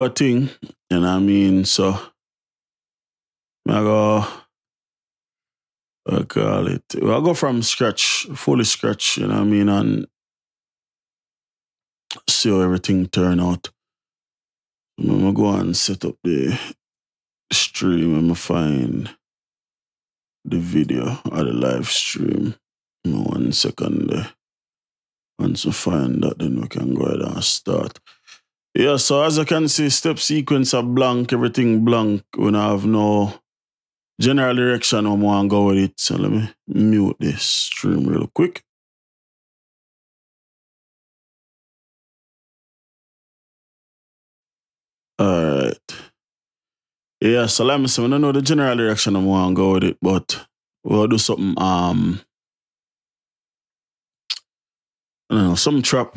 a thing, you know what I mean? So I go I call it. I go from scratch, fully scratch, you know what I mean, and see how everything turn out. I'm gonna go and set up the stream. I'm gonna find the video or the live stream. One second there. Once we find that, then we can go ahead and start. Yeah, so as I can see, step sequence are blank, everything blank. We don't have no general direction I want to go with it. So let me mute this stream real quick. Alright. Yeah, so let me say, I don't know the general direction I want to go with it, but we'll do something, um, I don't know, some trap,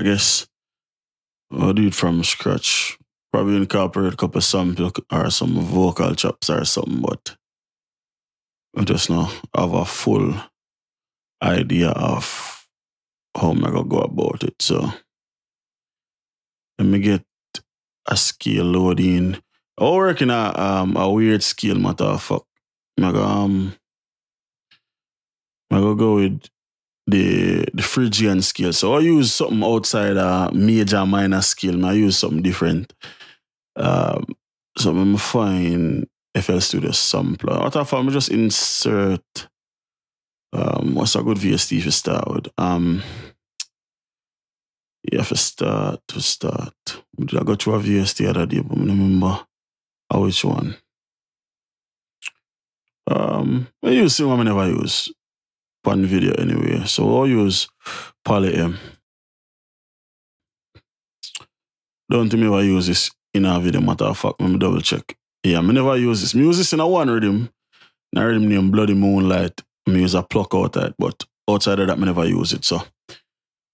I guess. I'll do it from scratch. Probably incorporate a couple of samples or some vocal chops or something, but I just now have a full idea of how I'm gonna go about it. So let me get a scale loading. I'm working a um a weird scale matter of fuck. Um I'm gonna go with the the Phrygian scale. So I use something outside a major minor scale. I use something different. Um, so I'm find FL Studio sampler. What if I'm just insert um what's a good VST to start with? Um yeah, for start to start. I go to a VST the other day, but I remember uh, which one. Um I use the one I never use one video anyway. So I'll use Poly M. Don't me I use this in a video, matter of fact, let me double check. Yeah, I never use this. I use this in a one rhythm. In a rhythm named Bloody Moonlight. I use a pluck out but outside of that, I never use it. So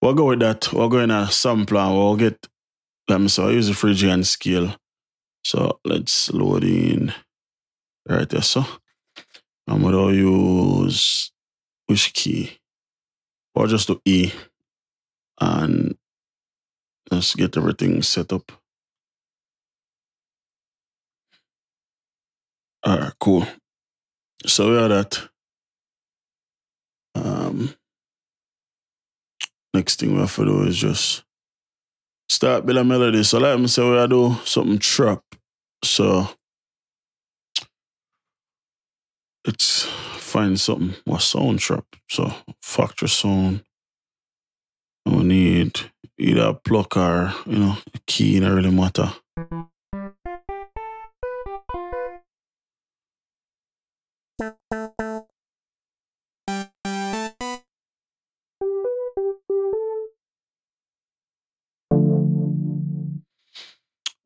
we'll go with that. We'll go in a sampler and we'll get, let me say, I use the Phrygian scale. So let's load in right there. So I'm gonna use which key? Or just do E and let's get everything set up. All right, cool. So we are that. Um, next thing we have to do is just start build a melody. So let me say we are do something trap. So let's find something what sound trap. So factory sound. We need either a pluck or, you know, a key a really matter.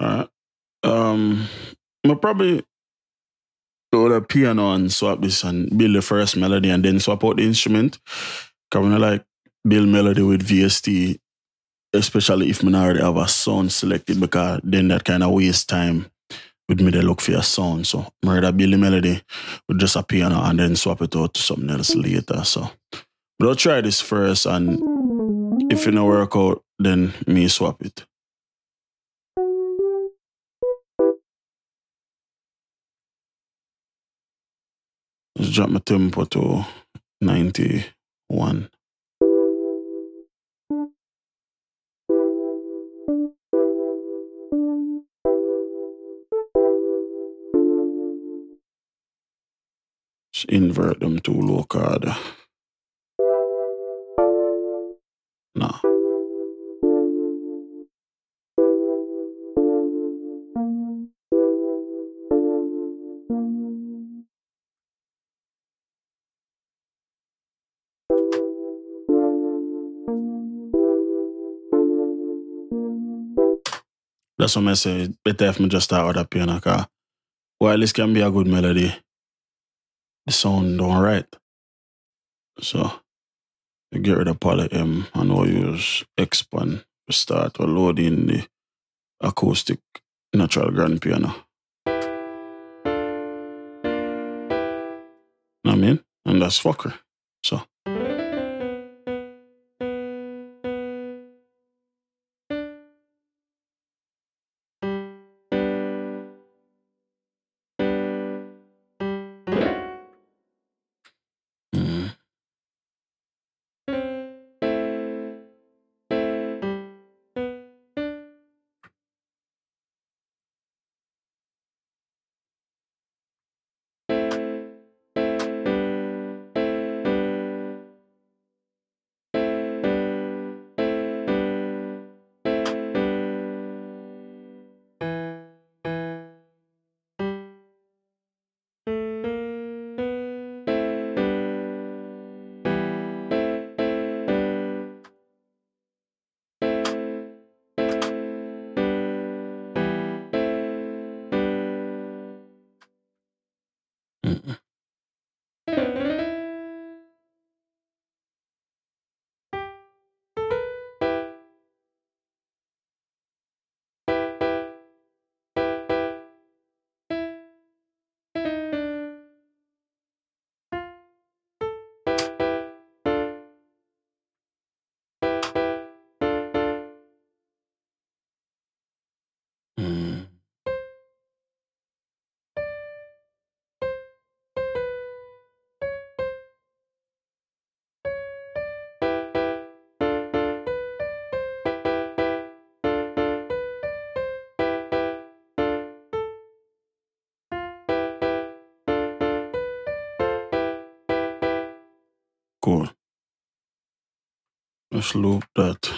Alright. Um, I probably go the piano and swap this and build the first melody and then swap out the instrument. Cause when I like build melody with VST, especially if I already have a sound selected because then that kind of waste time with me to look for a sound. So I rather build the melody with just a piano and then swap it out to something else later. So but I'll try this first and if it don't work out, then me swap it. Let's drop my tempo to 91. Just invert them to low card. No. That's what I say. Better if me just start with a piano car. While this can be a good melody, the sound don't right. So you get rid of poly M and we'll use expand to start or load in the acoustic natural grand piano. I mean? And that's fucker. So Cool. Let's loop that.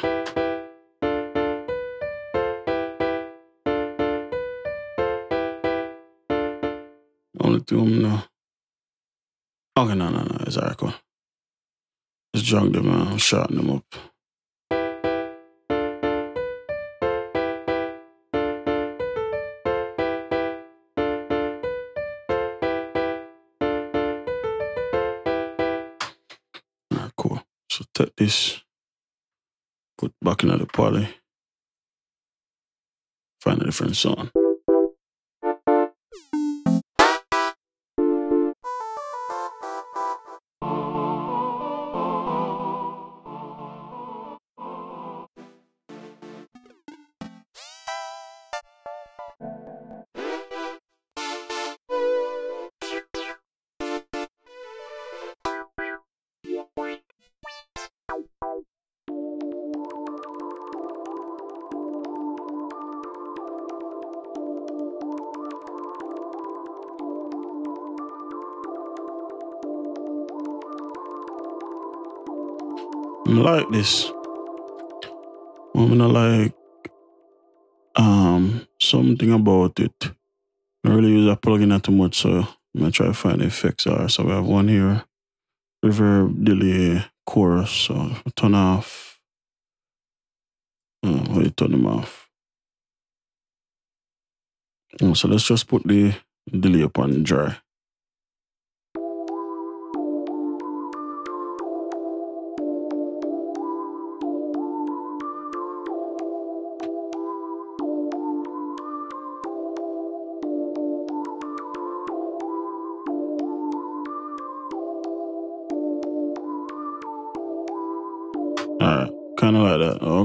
Only two of them now. Okay, no, no, no. It's alright, cool. Just drag them and shorten them up. Poly, find a different sound. I like this. I'm gonna like um something about it. I really use that plugin not too much, so I'm gonna try to find effects are. So we have one here, reverb, delay, chorus. So turn off. Uh, how you turn them off? Oh, so let's just put the delay upon dry.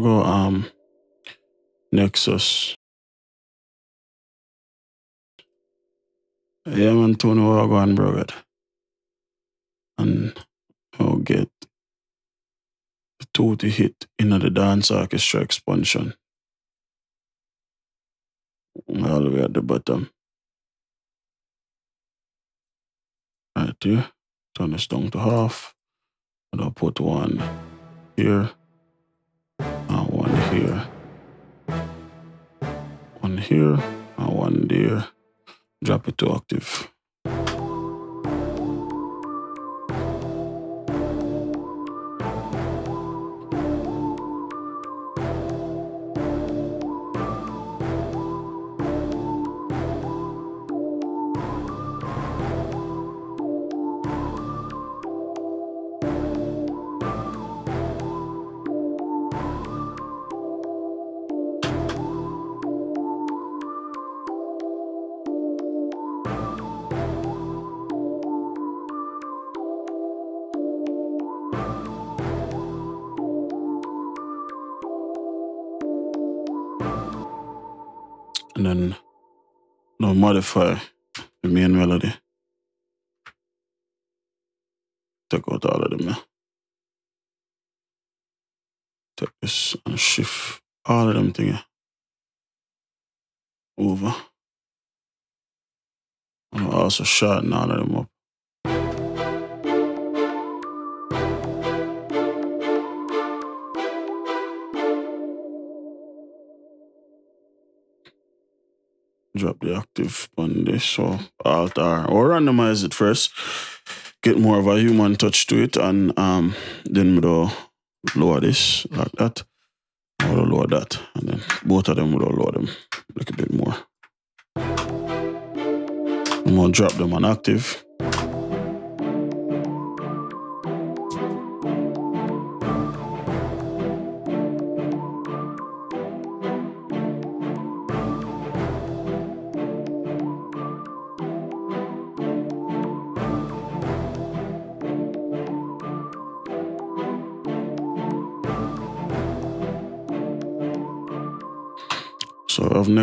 Go um Nexus. Yeah, man, Tony, I go on, bro, good. And I'll get the to hit in the dance orchestra expansion. All the way at the bottom. Right here. Turn this down to half. And I'll put one here. And one here. One here. And one there. Drop it to octave. Now modify the main melody. Take out all of them. Yeah. Take this and shift all of them things over. And also shorten all drop the octave on this. So alt R or randomize it first. Get more of a human touch to it and um then we do lower this like that. Or lower that. And then both of them will lower them a little bit more. I'm gonna drop them on octave.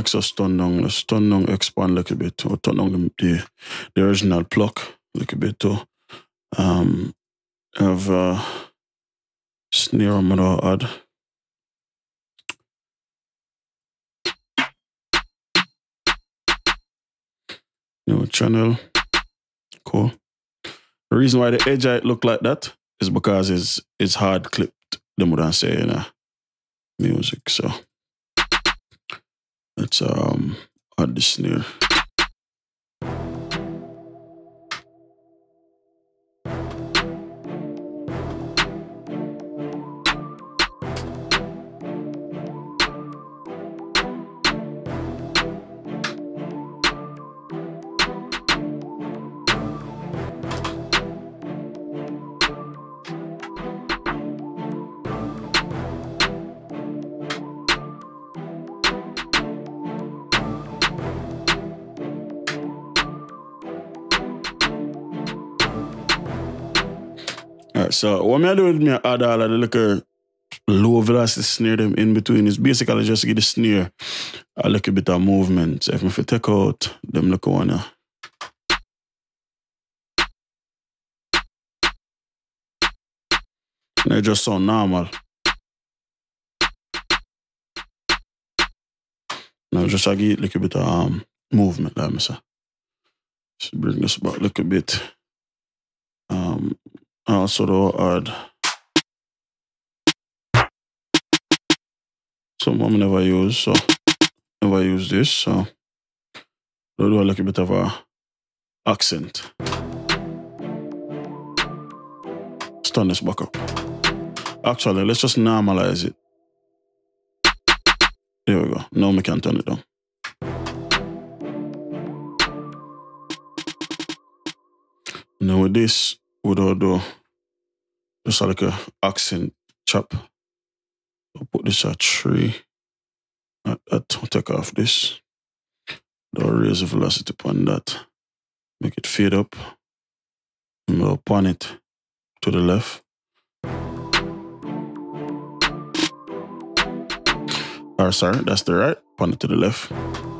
So I've next down. Let's turn down expand a little bit or turn down the, the, the original pluck a little bit too. Um have uh snare I'm gonna add. New channel. Cool. The reason why the edge it look like that is because it's it's hard clipped, them would say in uh, music. So let's um the snare. What me I do with me I add all of the little low velocity snare them in between is basically just give the snare a little bit of movement. So if I take out them little one uh, and just sound normal. Now just I a little bit of um, movement, like I say. Just bring this back a little bit. Uh, also though add some I never use, so never use this, so I'll do a little bit of a accent. Turn this back up. Actually, let's just normalize it. There we go. Now we can turn it down. Now with this, we do do just like a accent chop. I'll put this at three. At that, take off this. Do raise the velocity upon that. Make it fade up. And we'll pan it to the left. Or sorry, that's the right. Pan it to the left.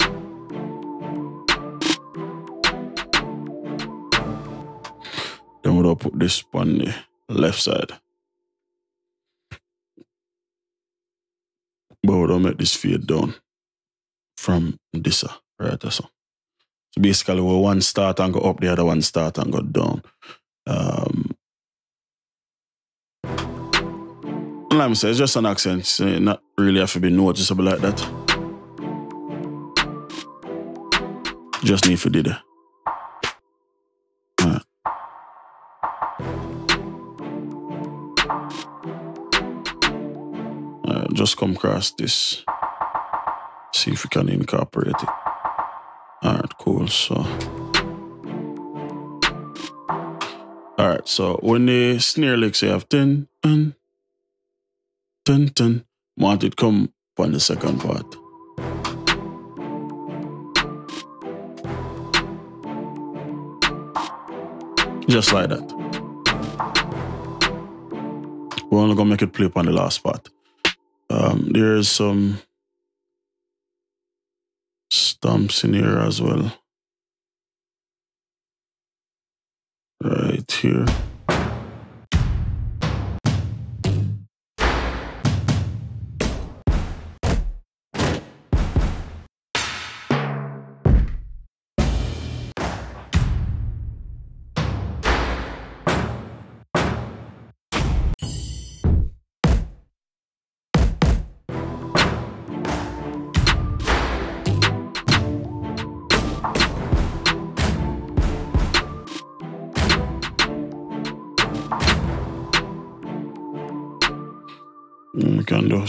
Put this on the left side. But we don't make this fade down from this, uh, right? So, so basically, we one start and go up, the other one start and go down. Um, like I say, it's just an accent. Not really have to be noticeable like that. Just need to do. Just come across this. See if we can incorporate it. Alright, cool. So Alright, so when the snare licks you have 10 and 10 10, want it come on the second part. Just like that. We're only gonna make it play on the last part. Um, there's some stumps in here as well. Right here.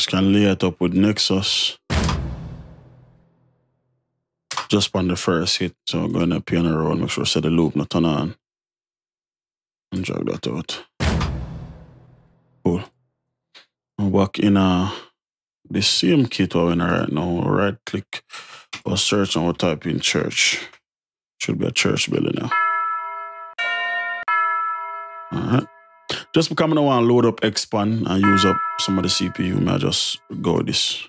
Can lay it up with Nexus. Just on the first hit. So I'm going to piano roll, make sure I set the loop not turn on. And drag that out. Cool. I'm back in uh, the same kit we're in right now. Right click or search and we'll type in church. Should be a church building now. Alright. Just because I want to load up expand and use up some of the CPU, may I just go this.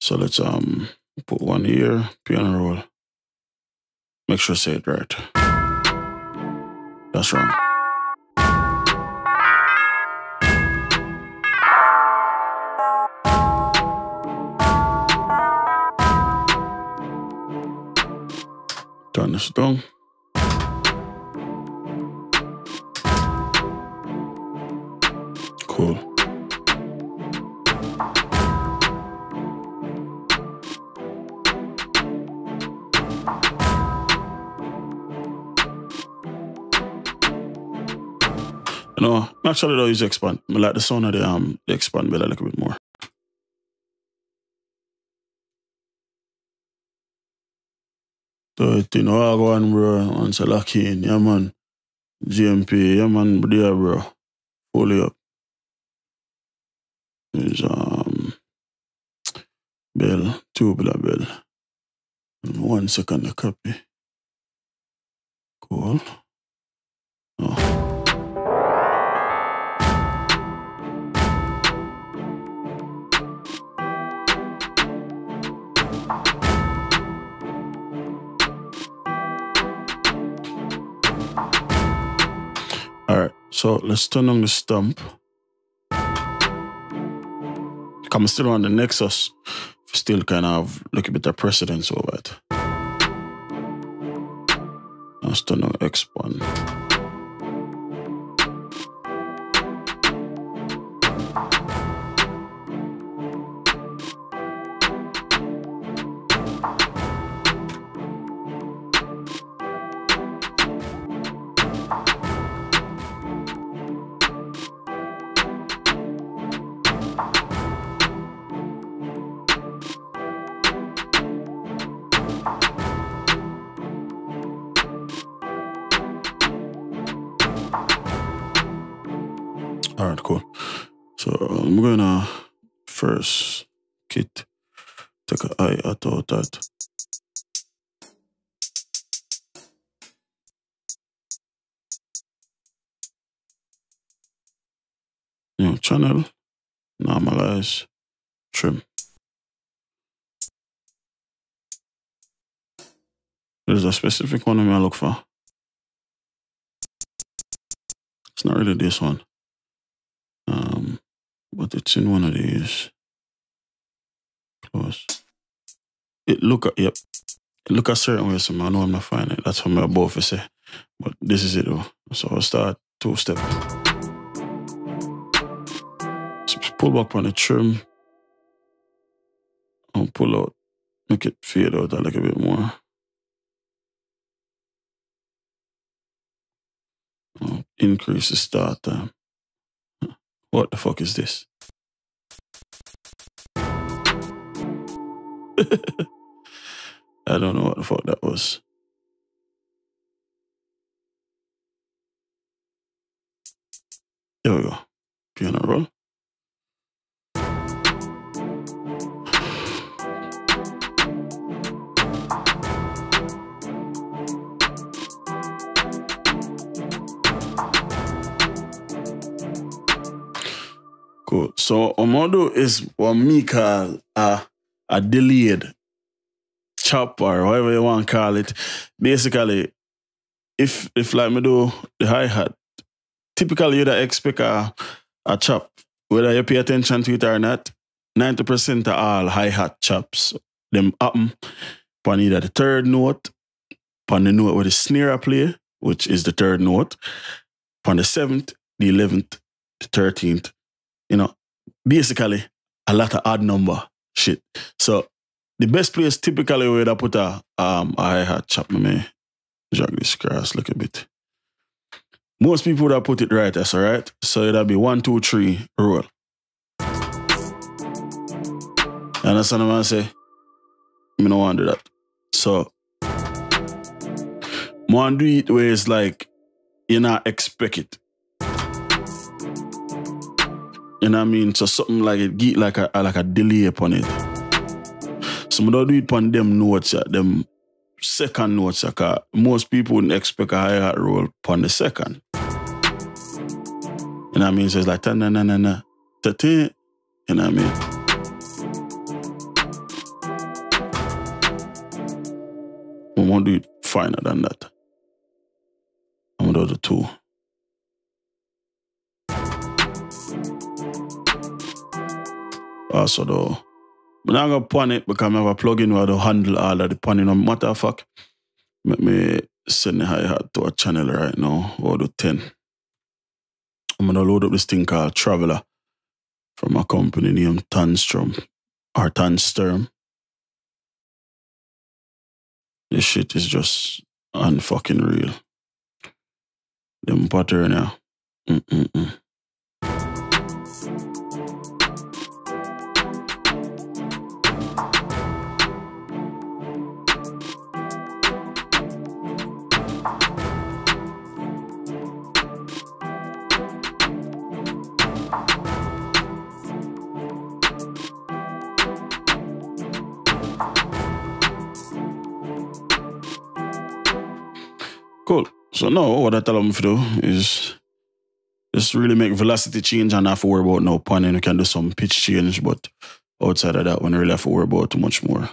So let's um put one here, piano roll. Make sure I say it right. That's wrong. Turn this down. Cool. Know, actually don't use expand. I like the sound of the um the expand bill a little bit more. So you know I go on bro on Salakin, yeah man. GMP, yeah man, there bro. Up. Is um bill, tubular bill. One second copy. Cool. Oh. All right, so let's turn on the stump. I'm still on the Nexus, still kind of look a bit of precedence over it. Let's turn on X1. Trim. There's a specific one I'm gonna look for. It's not really this one. Um, but it's in one of these. Close. It look at yep. It look a certain way, so I know I'm not finding it. That's what I'm about say. But this is it though. So I'll start two step. Pull back on the trim. And pull out. Make it fade out a little bit more. I'll increase the start time. What the fuck is this? I don't know what the fuck that was. There we go. Piano roll. Cool. So what do is what me call a, a delayed chop or whatever you want to call it. Basically, if if like me do the hi-hat, typically you'd expect a, a chop, whether you pay attention to it or not, 90% of all hi-hat chops, them happen on either the third note, on the note where the snare play, which is the third note, on the seventh, the eleventh, the thirteenth, you know, basically a lot of odd number shit. So the best place typically where I put a um a hi-hat chop me drag this cross look a bit. Most people would have put it right, that's all right. So it'll be one, two, three, roll. You understand what I say? I don't want to do that. So, I to do it where it's like, you not expect it. You know what I mean? So something like it get like a like a delay upon it. So I don't do it upon them notes, yeah, them second notes, yeah, most people wouldn't expect a hi-hat roll upon the second. You know what I mean? So it's like ta na na na na ta You know what I mean? I'm gonna do it finer than that. I'm gonna do the two. Also though, I'm not gonna pun it because I have a plugin where I handle all of the punning. No matter of fact, let me send the hi-hat to a channel right now, or the 10. I'm gonna load up this thing called Traveler from a company named Tanstrom or Tansturm. This shit is just unfucking real. Them pattern now. Mm-mm-mm. Cool. So no, what I tell them to do is just really make velocity change and not have to worry about no panning. We can do some pitch change, but outside of that, don't really have to worry about too much more.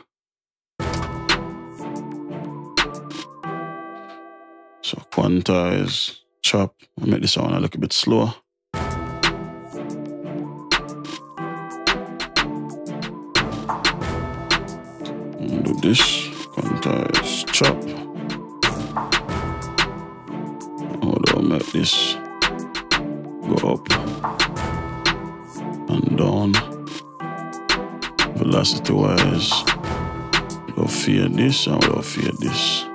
So quantize, chop, make this one a bit slower. Do this, quantize, chop. This go up and down velocity wise we'll fear this and we'll fear this.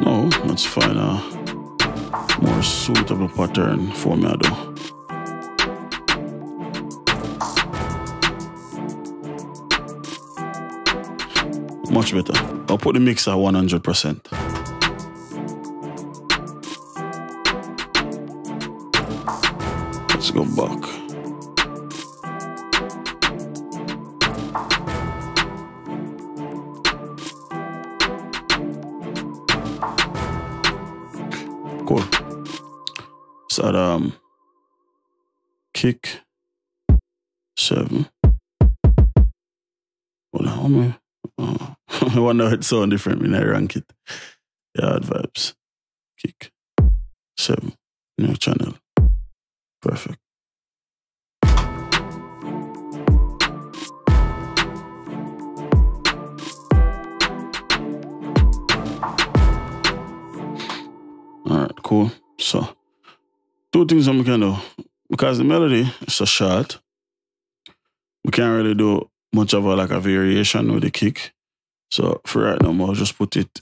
No let's find a uh, more suitable pattern for me I much better. I'll put the mix at 100%. I wonder it sound different when I rank it. Yard vibes. Kick. Seven. New channel. Perfect. Alright, cool. So, two things I'm gonna do. Because the melody is so short, we can't really do much of a like a variation with the kick. So for right now, I'll just put it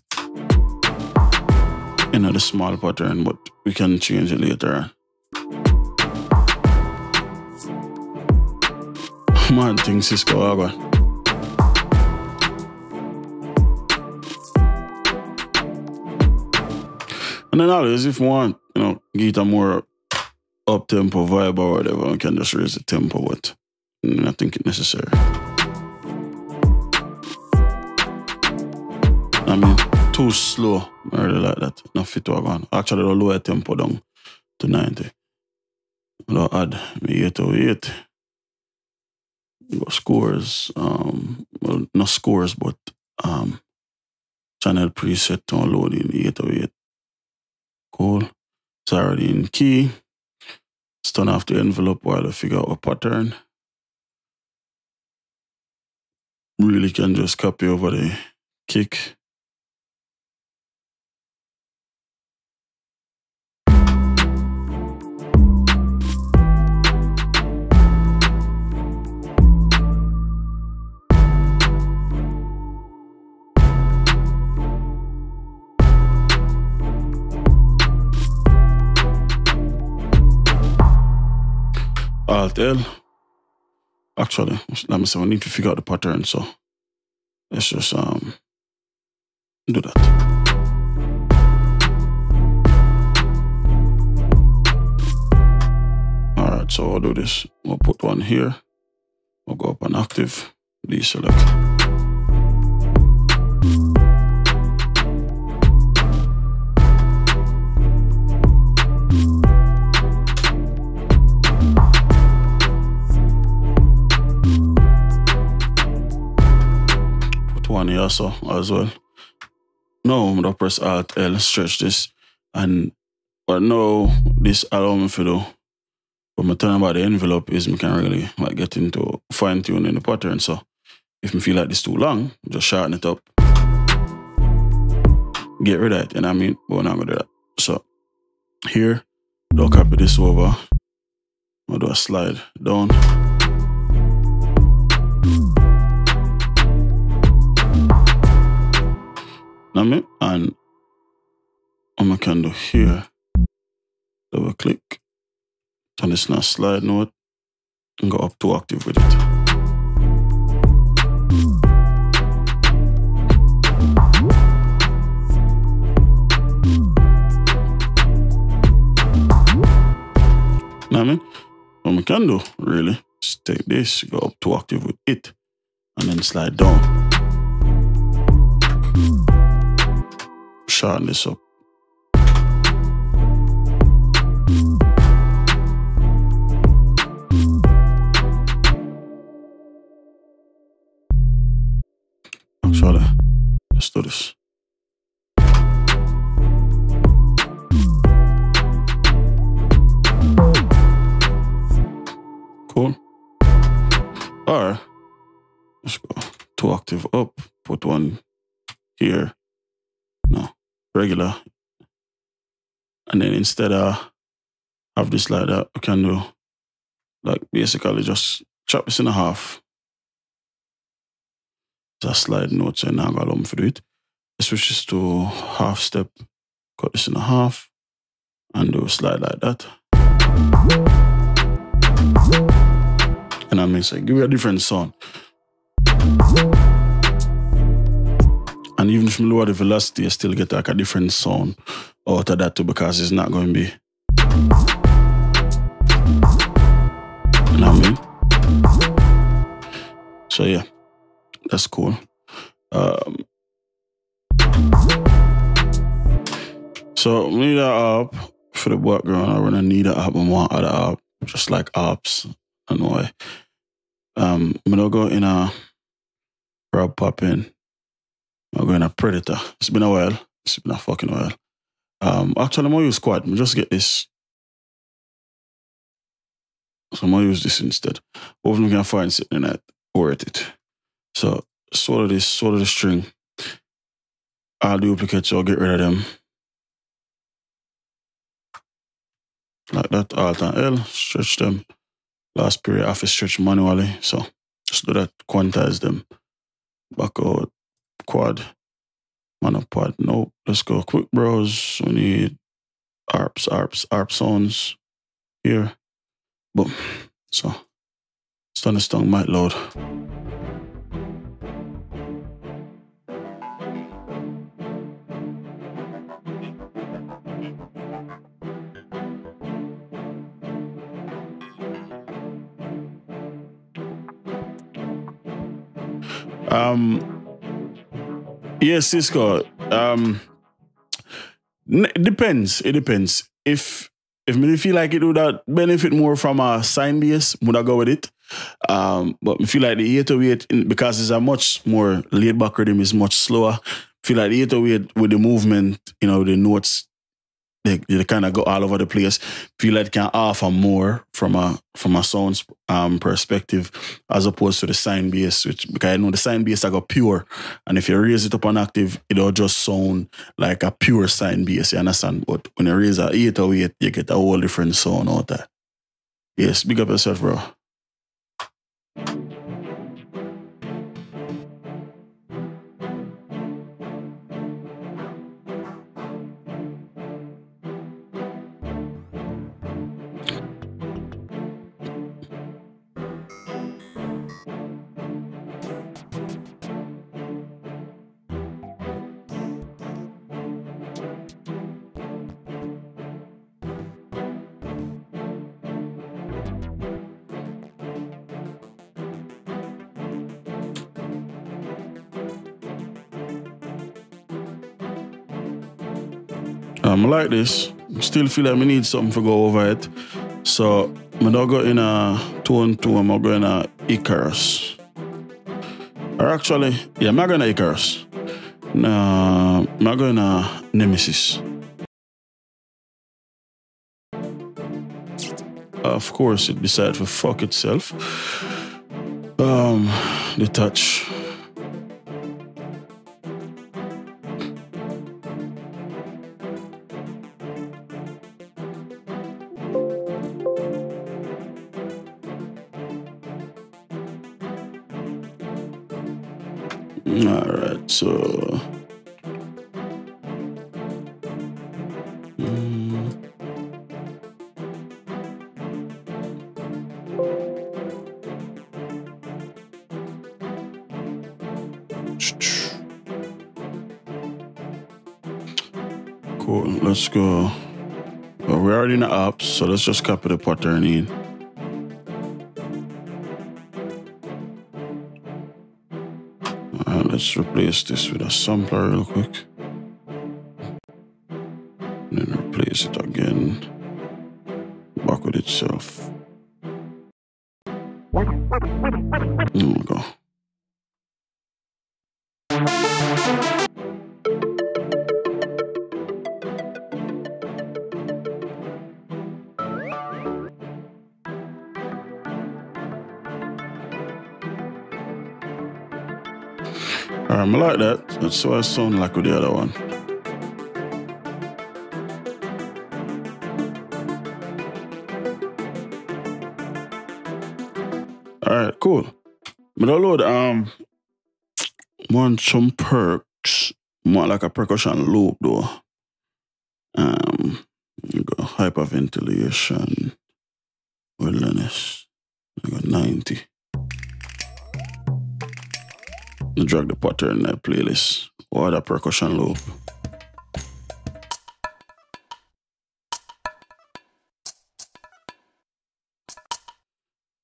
in a small pattern, but we can change it later. Man, things Cisco Agua. And then always, if you want, you know, get a more up-tempo vibe or whatever, we can just raise the tempo, but I think it's necessary. I mean, too slow. I really like that. Not fit to go Actually, the lower tempo down to 90. I'll add me 808. Go scores. Um, well, not scores, but um, channel preset downloading 808. Cool. It's already in key. Turn off the envelope while I figure out a pattern. Really can just copy over the kick. Alt L. Actually, let me say we need to figure out the pattern, so let's just um do that. Alright, so I'll do this. We'll put one here. We'll go up on active, deselect. One here so as well. Now I'm gonna press Alt L, stretch this, and but now this allow me to do. But my turn about the envelope is me can really like get into fine tuning the pattern. So if me feel like this too long, just shorten it up. Get rid of it, what I mean? But not gonna do that. So here, don't copy this over. I'll do a slide down. Me and what I can do here, double click, turn this a slide note and go up to active with it. Know I mean? What I can do, really, is take this, go up to active with it, and then slide down. This up. Actually, let's do this. Cool. All right. let's go two octave up, put one here. Regular. And then instead of have this like that, I can do like basically just chop this in a half. Just slide notes and now got along for it. Switch this to half step, cut this in a half, and do a slide like that. And I mean, say, give you a different sound. And even if you lower the velocity, I still get like a different sound out of that too because it's not going to be. You know what I mean? So yeah, that's cool. Um, so we need an app for the background. I gonna need an app and want other app, just like apps. Anyway, um, I'm gonna go in a Rob Papen. I'm going to Predator. It's been a while. It's been a fucking while. Um, actually, I'm going to use Quad. I'm just get this. So I'm going to use this instead. Hopefully, we can find something that worth it. So, swallow this, swallow the string. I'll duplicate, so I'll get rid of them. Like that, Alt and L, stretch them. Last period, I have to stretch manually. So, just do that, quantize them. Back out, quad, monopod. Nope. Let's go quick browse. We need ARPs, ARPs, ARP zones here. Boom. So Thunderstorm might load. Um, Yes, Cisco. Um, it depends. It depends. If if me feel like it would benefit more from a sine bass, would I go with it? Um, but I feel like the 808 because it's a much more laid back rhythm is much slower. Feel like the 808 with the movement, you know, the notes they, they kind of go all over the place. Feel like can offer more from a from a sound um, perspective as opposed to the sine bass, which because I know the sine bass I got pure, and if you raise it up on octave, it'll just sound like a pure sine bass. You understand? But when you raise a eight or eight, you get a whole different sound out there. Yes, big up yourself, bro. Like this. Still feel like we need something to go over it. So I'm gonna go in a Tone2, I'm gonna go in a Icarus. Or actually, yeah, I'm going to Icarus. No, I'm going to Nemesis. Of course, it decided to fuck itself. Um, detach. So. Cool, let's go. Well, we're already in the apps, so let's just copy the pattern in. Let's replace this with a sampler real quick. Why it sound like with the other one. Alright, cool. But I load um want some perks. More like a percussion loop though. Um hyperventilation, drag the pattern in that playlist or the percussion loop.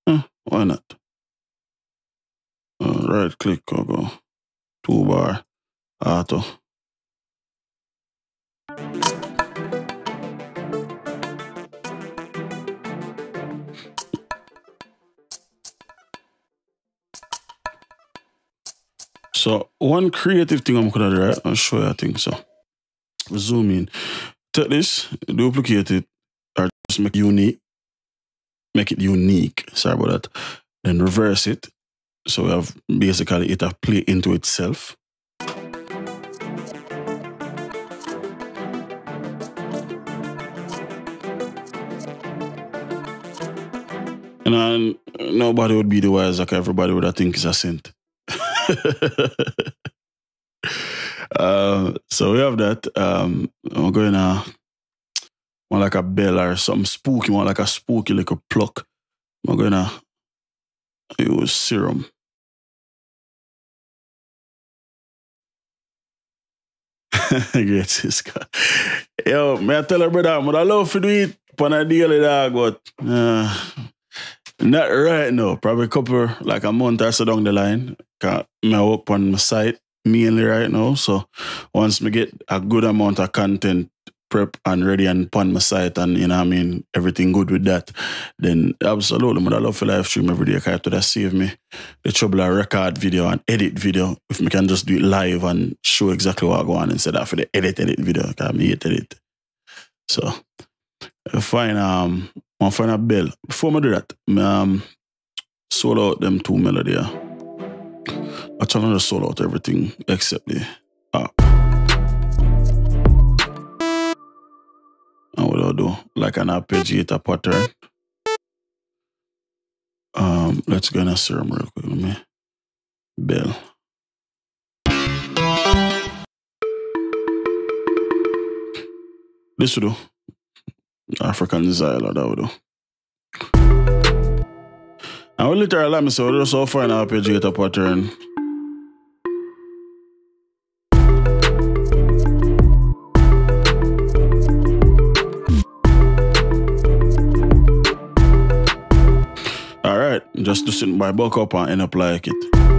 Huh, why not? Uh, right click or go toolbar, auto. So one creative thing I'm gonna do, right? I'll show you a thing. So zoom in. Take this, duplicate it, or just make it unique. Make it unique. Sorry about that. Then reverse it. So we have basically it have play into itself. And uh, nobody would be the wise like everybody would have think it's a synth. Uh, so we have that. Um, I'm going to want like a bell or something spooky, want like a spooky little pluck. I'm going to use serum. Great, Siska. Yo, may I tell her, brother, i'm love to do it on a daily dog, but uh, not right now. Probably a couple, like a month or so down the line. Cause work on my site mainly right now. So once me get a good amount of content prep and ready and on my site and you know I mean everything good with that, then absolutely I love for live stream every day because that save me the trouble of record video and edit video if me can just do it live and show exactly what I go on instead of for the edit edit video because I hate edit. So I find um find a bell. Before I do that, um solo out them two melody. I try to solo out everything except the app. And what I'll do, like an arpeggiator pattern. Um, let's go in a serum real quick. Let me bell. This will do. African Zyla, that would do. And we literally let me say, we're just so in arpeggiator pattern. Just do something by buck up and end up like it.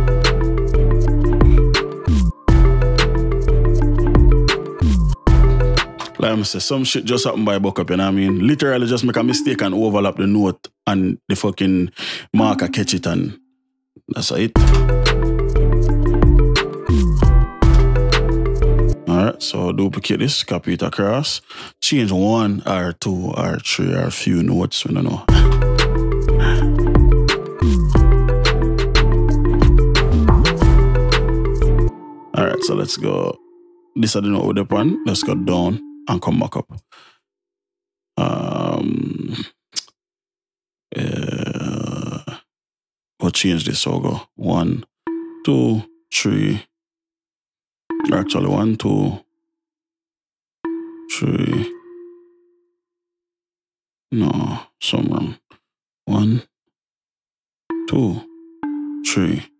like I say, some shit just happened by buck up, you know what I mean? Literally just make a mistake and overlap the note and the fucking marker catch it and that's it. Alright, so duplicate this, copy it across, change one or two or three or few notes, we don't know. Alright, so let's go. This I don't know with the one. Let's go down and come back up. Um, uh, we'll change this. So go one, two, three. Actually, one, two, three. No, some wrong. One, two, three.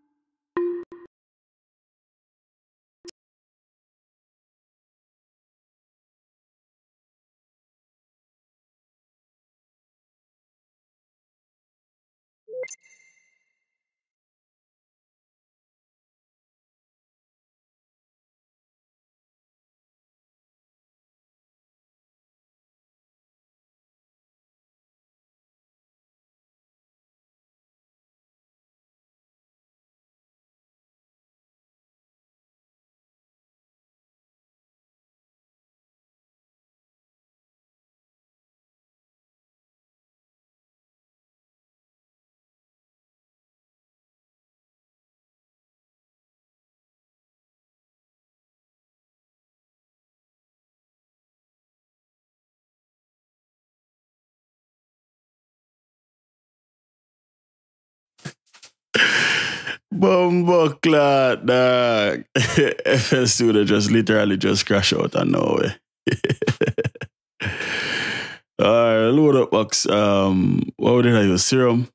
Bumbleclot, dog. FL Studio just literally just crash out of nowhere. Alright, load up box. Um, what did I use? Serum?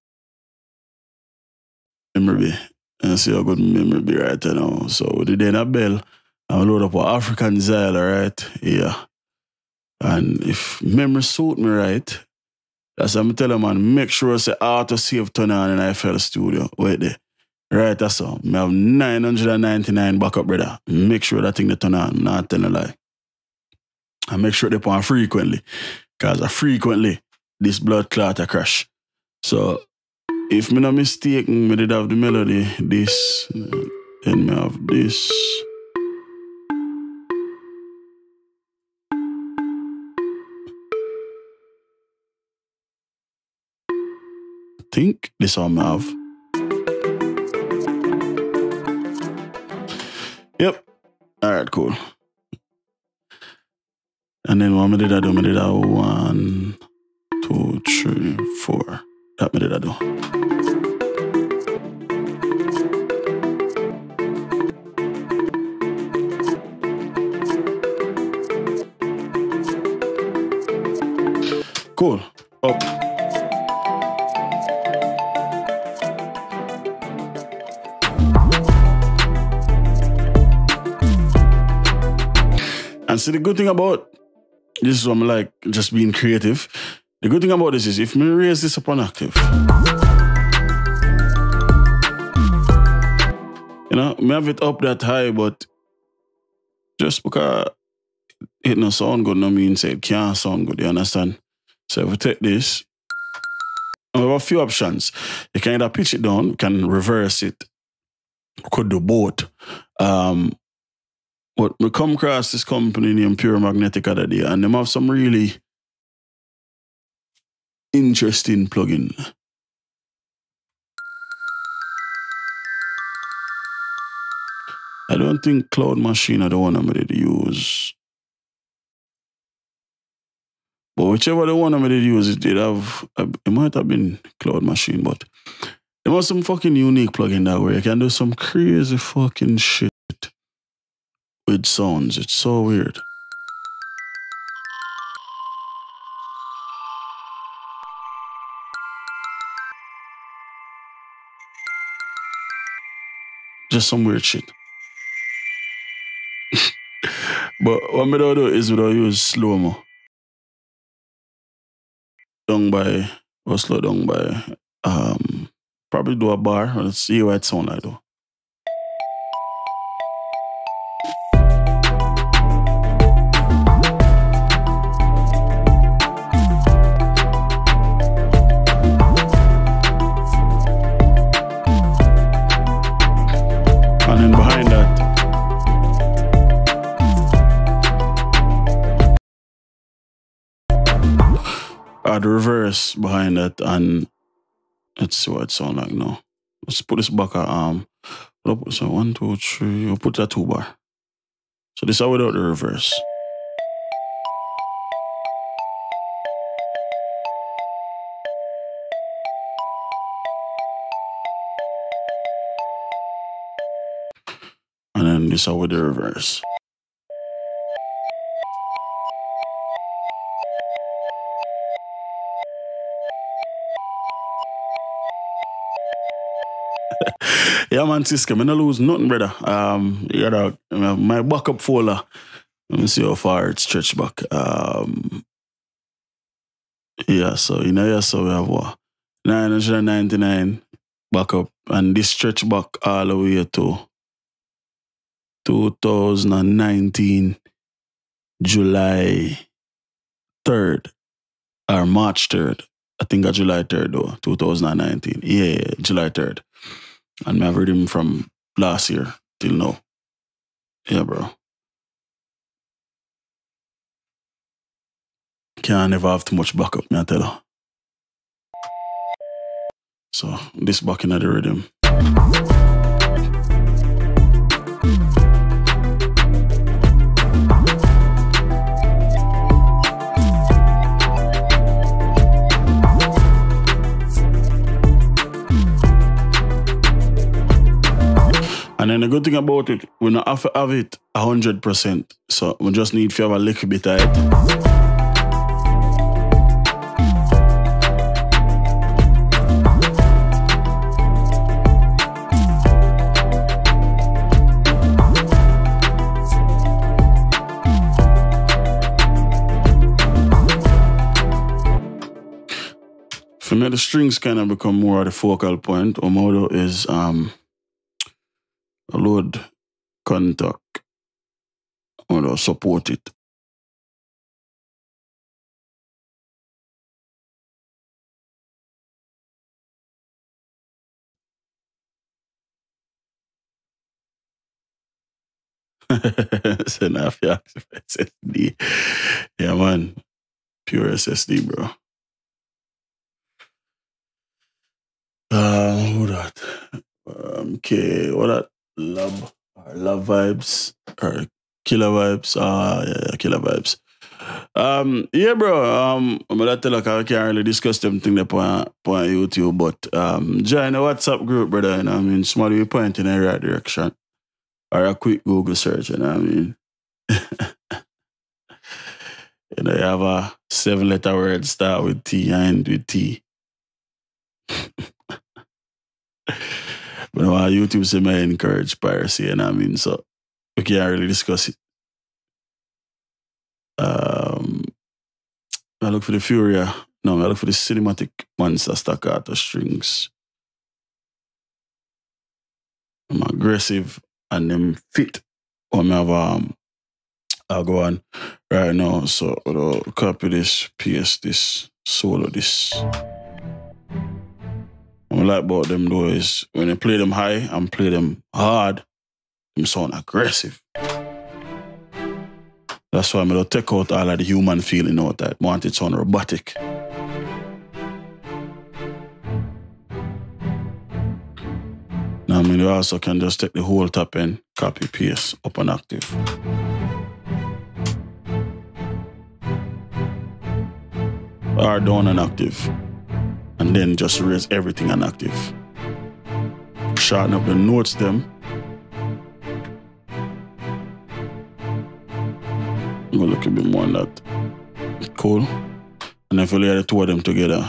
Memory. And see how good memory be right now. So with the Dana Bell, I'm load up an African Xyla, right? Yeah. And if memory suit me right, that's what I'm telling man, make sure I say auto save turn on in FL Studio. Wait there. Right, that's all. I have 999 backup, brother. Make sure that thing they turn on. Not telling a lie. And make sure they on frequently. Because I uh, frequently, this blood clot a crash. So, if me not mistaken, me did have the melody, this, then me have this. Think this one I have. Yep. All right, cool. And then what me did I do? Me did I one, two, three, four. That me did I do. Cool. Up. And see, the good thing about this is what I'm like, just being creative. The good thing about this is if me raise this up on octave, you know, me have it up that high, but just because it no sound good, no mean say it can't sound good, you understand? So if we take this, we have a few options. You can either pitch it down, you can reverse it, could do both. Um, but we come across this company named Puremagnetik other day, and them have some really interesting plugin. I don't think Cloud Machine are the one I'm ready to use. But whichever the one I'm ready to use, it did have, uh, it might have been Cloud Machine, but there was some fucking unique plugin that where you can do some crazy fucking shit with sounds. It's so weird. Just some weird shit. but what me do is we do use slow mo. Down by or slow down by um probably do a bar. Let's see what it sound like though. Add reverse behind that and let's see what it sound like now. Let's put this back at um so one, two, three, we'll put that two bar. So this is without the reverse. And then this is with the reverse. Yeah, man, Cisco, I don't lose nothing, brother. Um, you got my backup folder. Let me see how far it stretch back. Um, yeah, so you know, yeah, so we have what 999 backup, and this stretch back all the way to 2019 July 3rd or March 3rd. I think July 3rd though, 2019. Yeah, July 3rd. And I've heard him from last year till now. Yeah, bro. Can't never have too much backup, me I tell you. So this back in the rhythm. And the good thing about it, we don't have to have it 100%. So we just need to have a little bit of it. For me, the strings kind of become more of the focal point. Omodo is um, a load Kontakt. or support it. Off your SSD. Yeah, man. Pure SSD, bro. Uh, who that? Um, okay, what that? Love, love vibes, or killer vibes. Ah, yeah, yeah, killer vibes. Um, yeah, bro. Um, I'm gonna tell you, I can't really discuss them thing on, YouTube, but um, join the WhatsApp group, brother. You know what I mean? Somebody will point in the right direction, or a quick Google search. You know what I mean? you know, you have a seven-letter word start with T and end with T. But know, YouTube say may encourage piracy, what I mean? So we can't really discuss it. Um, I look for the Furia. No, I look for the cinematic monster staccato strings. I'm aggressive and them fit. Or I have um I'll go on right now. So I'll copy this, PS this, solo this. I like about them though is when you play them high and play them hard, them sound aggressive. That's why I'm gonna take out all of the human feeling out that want it sound robotic. Now I mean you also can just take the whole top end, copy paste up on octave. Or down an octave and then just raise everything on octave. Shorten up the notes them. I'm gonna look a bit more on that. Cool. And if you layer the two of them together,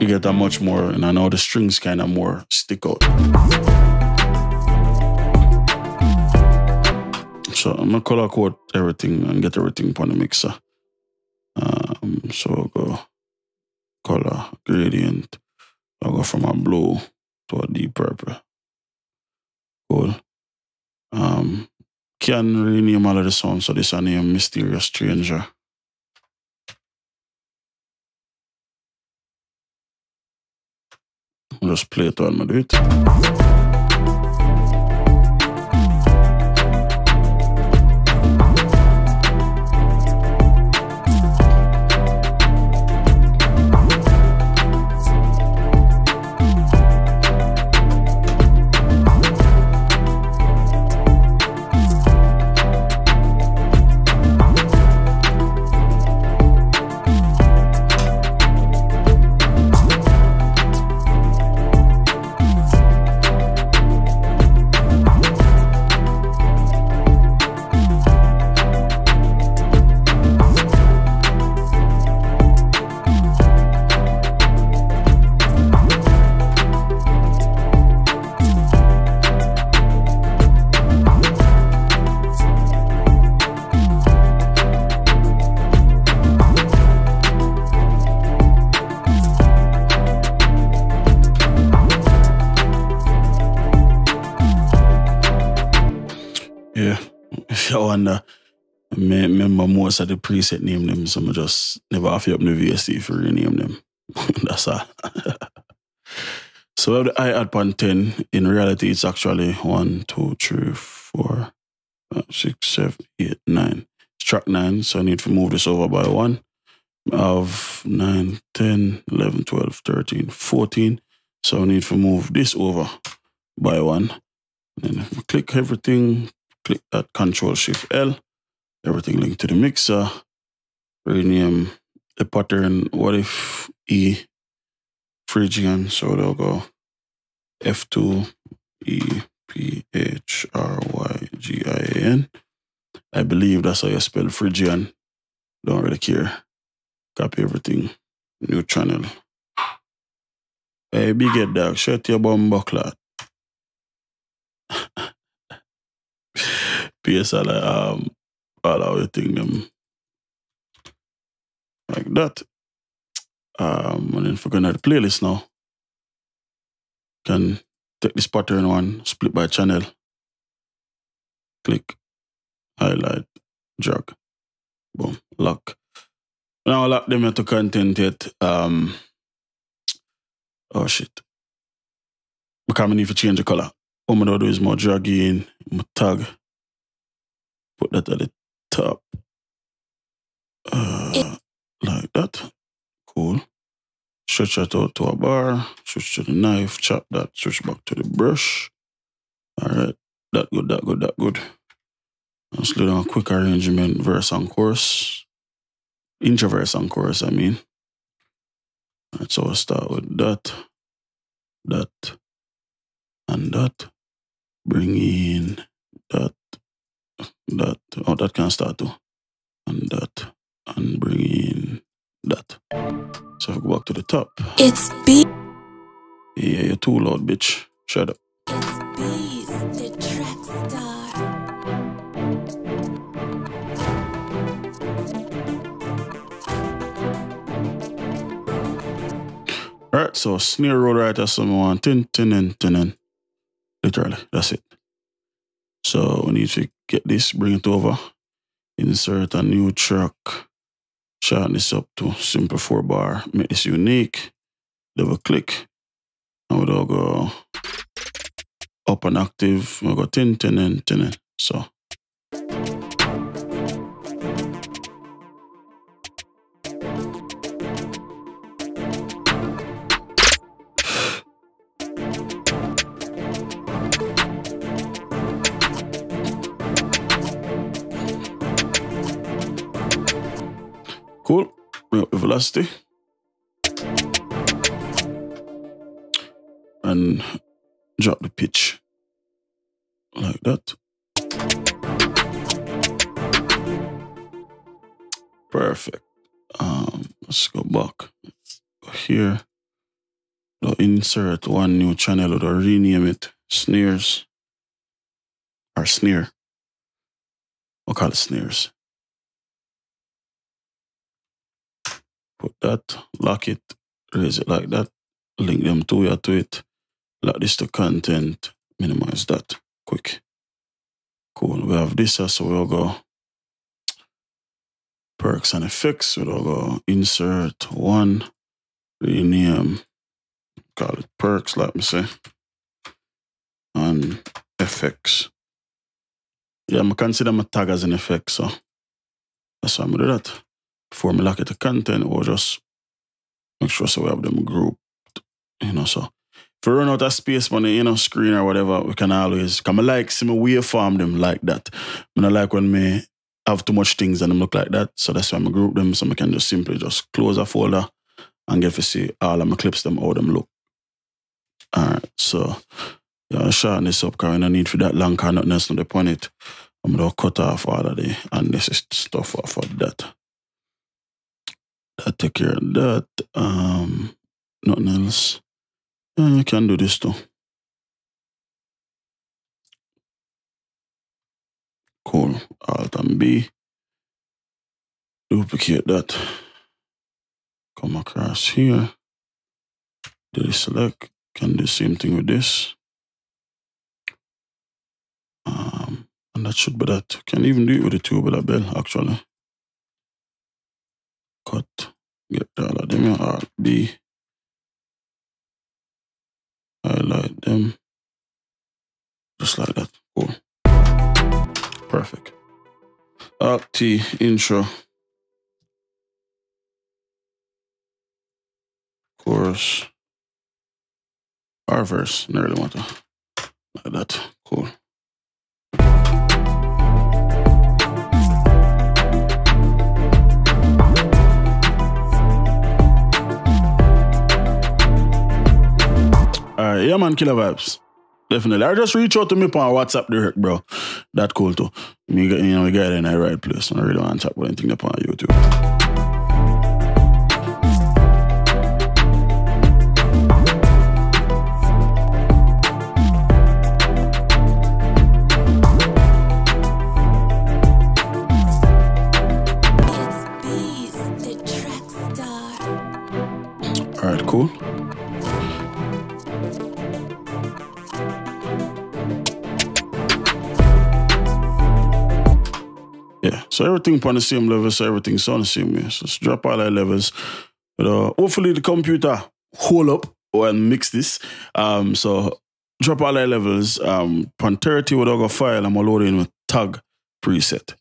you get that much more, and I know the strings kind of more stick out. So I'm gonna color code everything and get everything on the mixer. Um, so I'll go color gradient. I go from a blue to a deep purple. Cool. Um, can rename all of the sounds, so this is name Mysterious Stranger. I'll just play it while I do it. The preset name them, so I just never have to up the VST for rename them. That's all. so we have the hi-hat pan 10. In reality, it's actually 1, 2, 3, 4, uh, 6, 7, 8, 9. It's track 9, so I need to move this over by 1. Of 9, 10, 11, 12, 13, 14. So I need to move this over by 1. And click everything, click that Control Shift L, everything linked to the mixer, rename the pattern, what if E Phrygian, so they'll go F2 E P H R Y G I A N. I believe that's how you spell Phrygian. Don't really care. Copy everything. New channel. Hey, big head dog, shut your bum buckler. PS all um all our thing them like that. Um and then if we're gonna the playlist now, can take this pattern one, split by channel, click, highlight, drag, boom, lock. Now lock them into content yet. Um oh shit. Because I need to change the color. What I'm gonna do is more drag in, my tag. Put that at the top. Uh, like that. Cool. Stretch that out to a bar. Switch to the knife. Chop that. Switch back to the brush. All right. That good, that good, that good. Let's do a quick arrangement, verse and chorus. Introverse and chorus, I mean. All right, so we'll start with that, that, and that. Bring in that, that. Oh, that can start too. And that. And bring in that. So if we go back to the top. It's B. Yeah, you're too loud, bitch. Shut up. It's the track star. Alright, so snare roll right as someone tin tin tin tin. Literally, that's it. So we need to get this, bring it over, insert a new track, shorten this up to simple four bar, make this unique, double click, and we'll go up and octave, we'll go tin. So velocity. And drop the pitch like that. Perfect. Um, let's go back. Here. Insert one new channel or rename it snares or snare. We'll call it snares. Put that, lock it, raise it like that, link them to you to it, lock this to content, minimize that quick. Cool. We have this so we'll go perks and effects, we'll go insert one, rename, call it perks, let me say, and effects. Yeah, I'm consider my tag as an effect, so that's why I'm going to do that. Before me lock it to content, or just make sure so we have them grouped, you know, so if we run out of space on the know, screen or whatever, we can always come. Like see me waveform them like that. I like when me have too much things and them look like that. So that's why I group them so I can just simply just close a folder and get to see all of my clips them how them look. Alright, so yeah, I shorten this up because I don't need for that long car, nothing else on the point it. I'm gonna cut off all of the unnecessary stuff off of that. That take care of that. Um nothing else. You can do this too. Cool. Alt and B. Duplicate that. Come across here. Delete select. Can do same thing with this. Um, and that should be that. Can even do it with the tubular bell actually. Cut. Get all of them. Alt B. Highlight them. Just like that. Cool. Perfect. Alt T intro. Chorus. Our verse. I really want to. Like that. Cool. Yeah man, killer vibes. Definitely. I just reach out to me on WhatsApp direct, bro. That cool too. Me, you know, we get in the right place. I really want to chat about anything up on YouTube. It's Beast, the track star. Alright, cool. So everything on the same level, so everything's on the same way. So let's drop all our levels. But uh, hopefully the computer hold up and mix this. Um, so drop all our levels. Um, on 30 with our file, I'm loading with tag preset.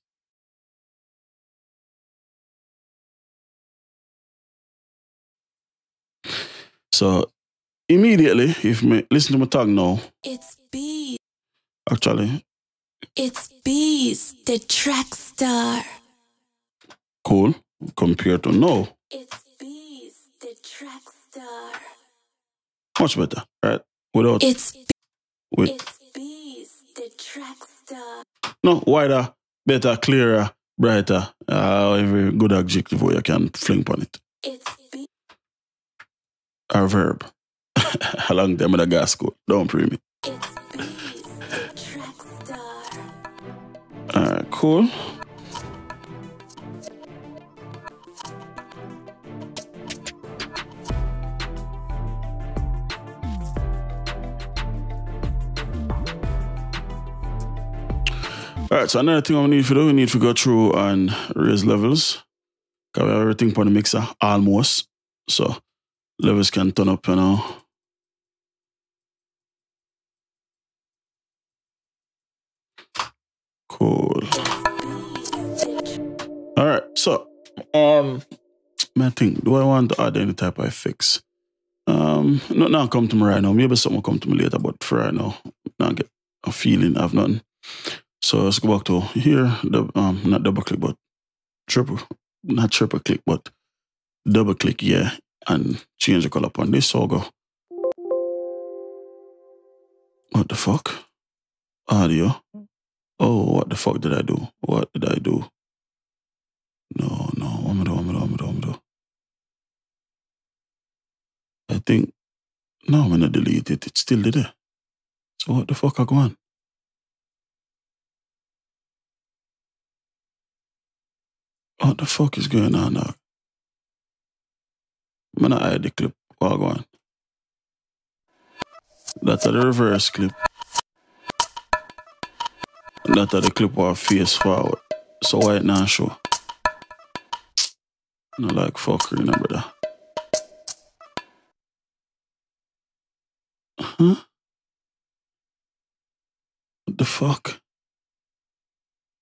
So immediately, if me listen to my tag now, It's Beast. actually, It's Beast, the track star. cool compared to now. It's Beast, the track star. Much better, right? Without It's with it's Beast, the track star. no wider, better, clearer, brighter. Uh, every good adjective where you can fling on it. It's Beast. Or verb. Along them with a gas code. Don't pre me. It's cool. Alright, so another thing we need to do, we need to go through and raise levels. Because we have everything on the mixer, almost. So levels can turn up, you know. Right, so um, I think, do I want to add any type of effects? Um, not now come to me right now. Maybe something come to me later, but for right now, I get a feeling I've nothing. So let's go back to here. The, um, not double click, but triple, not triple click, but double click, yeah, and change the color on this. So I'll go. What the fuck? Audio. Oh, what the fuck did I do? What did I do? No, no, I do, what am I I I? I think, no, I'm gonna delete it. It's still there. So what the fuck I go on? What the fuck is going on now? Gonna hide the clip. What go on? That's the reverse clip. That's the clip where face forward. So why it not show? No like fuckery, no brother. Huh? What the fuck?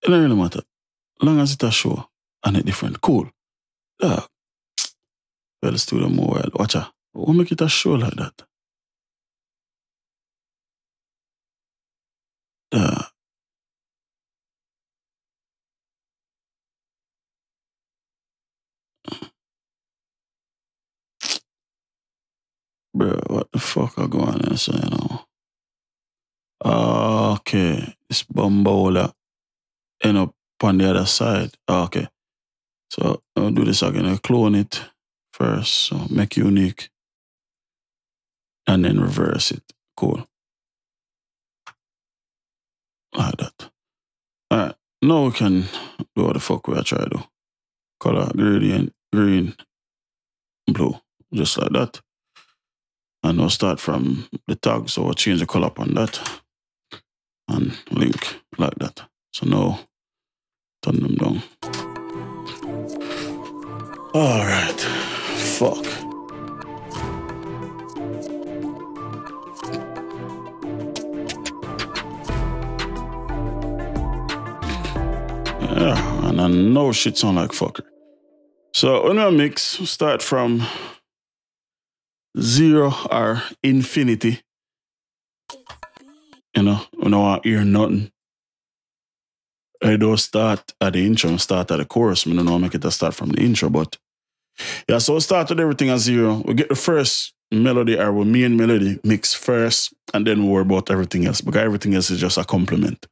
It don't really matter. Long as it's a show and it different. Cool. Yeah. Well, them more well. Watch out. Make it a show like that? Yeah. Bro, what the fuck are going on so you know? Ah, okay. it's bumbola end up on the other side. Ah, okay. So I'll do this again. I'll clone it first. So make unique. And then reverse it. Cool. Like that. Alright. Now we can do what the fuck we are trying to do. Color gradient, green, blue. Just like that. And we'll start from the tag. So we'll change the color on that. And link like that. So now turn them down. All right. Fuck. Yeah, and I know shit sound like fucker. So when we mix, start from zero or infinity. You know, when I want to hear nothing. I don't start at the intro, I start at the chorus. I don't know make it a start from the intro, but yeah, so we start with everything at zero. We get the first melody or we main melody mix first, and then we worry about everything else because everything else is just a complement.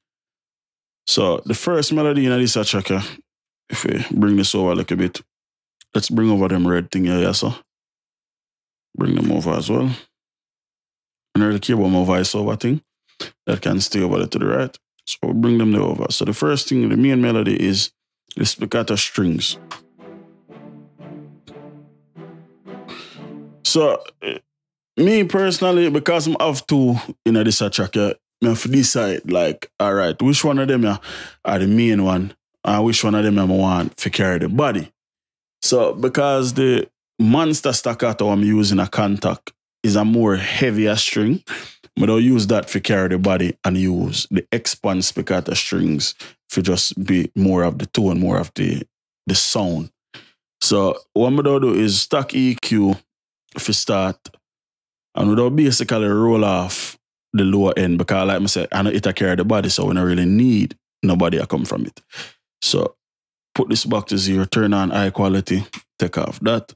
So the first melody in this tracker, if we bring this over a little bit, let's bring over them red thing here, yeah, so. Bring them over as well. And really care about my voiceover thing. That can stay over there to the right. So we'll bring them there over. So the first thing, the main melody is the spiccato strings. So eh, me personally, because I'm have two in this track, yeah, me have to decide like, all right, which one of them yeah, are the main one, and which one of them I want to carry the body. So because the monster staccato I'm using a Kontakt is a more heavier string, but I'll use that for carry the body and use the expand spiccato strings for just be more of the tone, more of the the sound. So what I'm gonna do is stack EQ for start and we'll basically roll off the lower end because like I said, I know it carry the body, so we don't really need nobody to come from it. So put this back to zero, turn on high quality, take off that.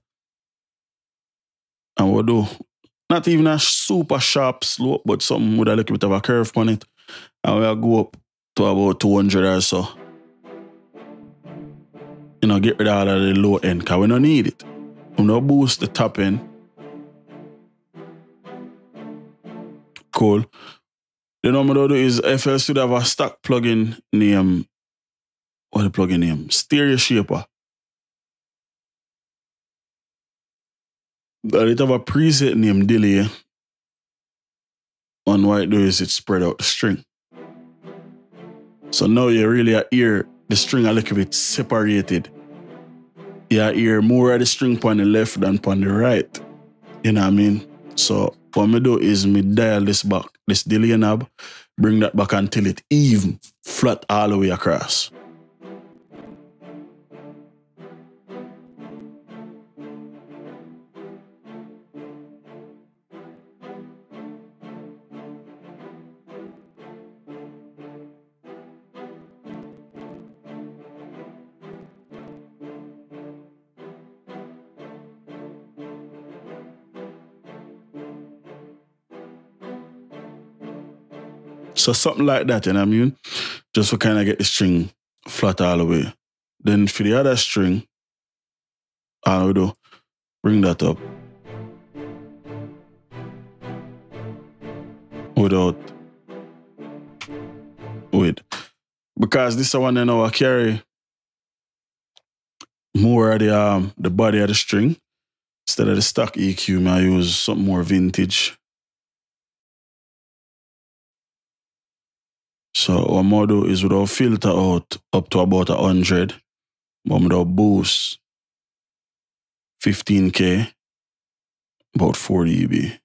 And we'll do not even a super sharp slope, but something with a little bit of a curve on it. And we'll go up to about 200 or so. You know, get rid of all of the low end because we don't need it. We don't boost the top end. Cool. Then what I'm gonna do is I should have a stock plugin name, what the plugin name? Stereo Shaper. But it have a preset name delay. And what it do is it spread out the string. So now you really hear the string a little bit separated. You hear more of the string on the left than on the right. You know what I mean? So what me do is me dial this back, this delay knob, bring that back until it even, flat all the way across. So something like that, you know what I mean? Just to kind of get the string flat all the way. Then for the other string, I will do, bring that up. Without, with. Because this one, you know, I carry more of the, um, the body of the string. Instead of the stock EQ, I use something more vintage. So our model is without filter out up to about 100, but without boost, 15K, about 4 dB.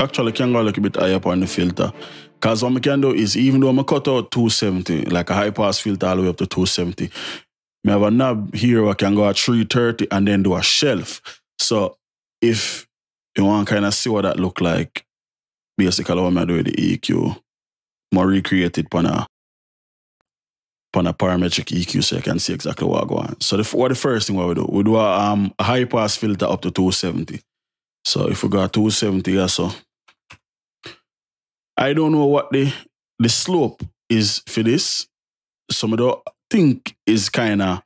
Actually, I can go a little bit higher on the filter. Because what I can do is, even though I cut out 270, like a high pass filter all the way up to 270, I have a knob here I can go at 330 and then do a shelf. So if you want to kind of see what that look like, basically what I do with the EQ, more recreate it on a, a parametric EQ so you can see exactly what I go on. So the, what the first thing what we do, we do a, um, a high pass filter up to 270. So if we got 270 or so, I don't know what the the slope is for this. Some of the think is kind of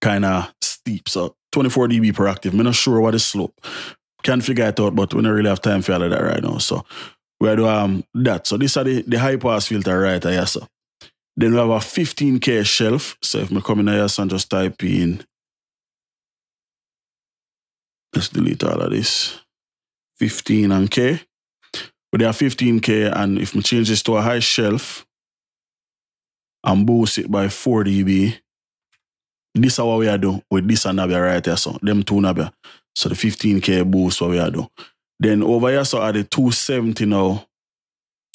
kind of steep. So 24 dB per octave. I'm not sure what the slope. Can't figure it out, but we don't really have time for all of that right now. So we do um that. So this are the, the high pass filter right here. So then we have a 15k shelf. So if we come in here and just type in let's delete all of this. 15 and K. But they are 15K, and if we change this to a high shelf and boost it by 4 dB, this is what we are doing with this and Nabia right here. So them two Nabia. So the 15K boost what we are doing. Then over here, so at the 270 now,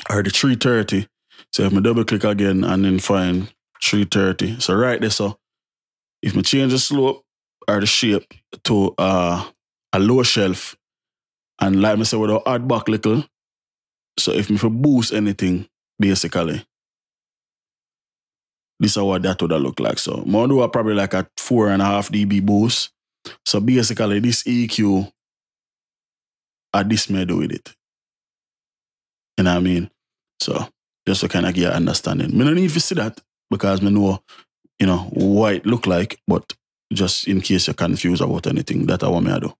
or the 330. So if I double click again and then find 330. So right there, so if I change the slope or the shape to uh, a low shelf, and like I said, with add back little, so if me for boost anything, basically, this is what that would look like. So more do probably like a four and a half dB boost. So basically this EQ I this may do with it. You know what I mean? So just to kind of get understanding. Me don't need to see that because me know, you know, what it look like, but just in case you're confused about anything, that I want me to do.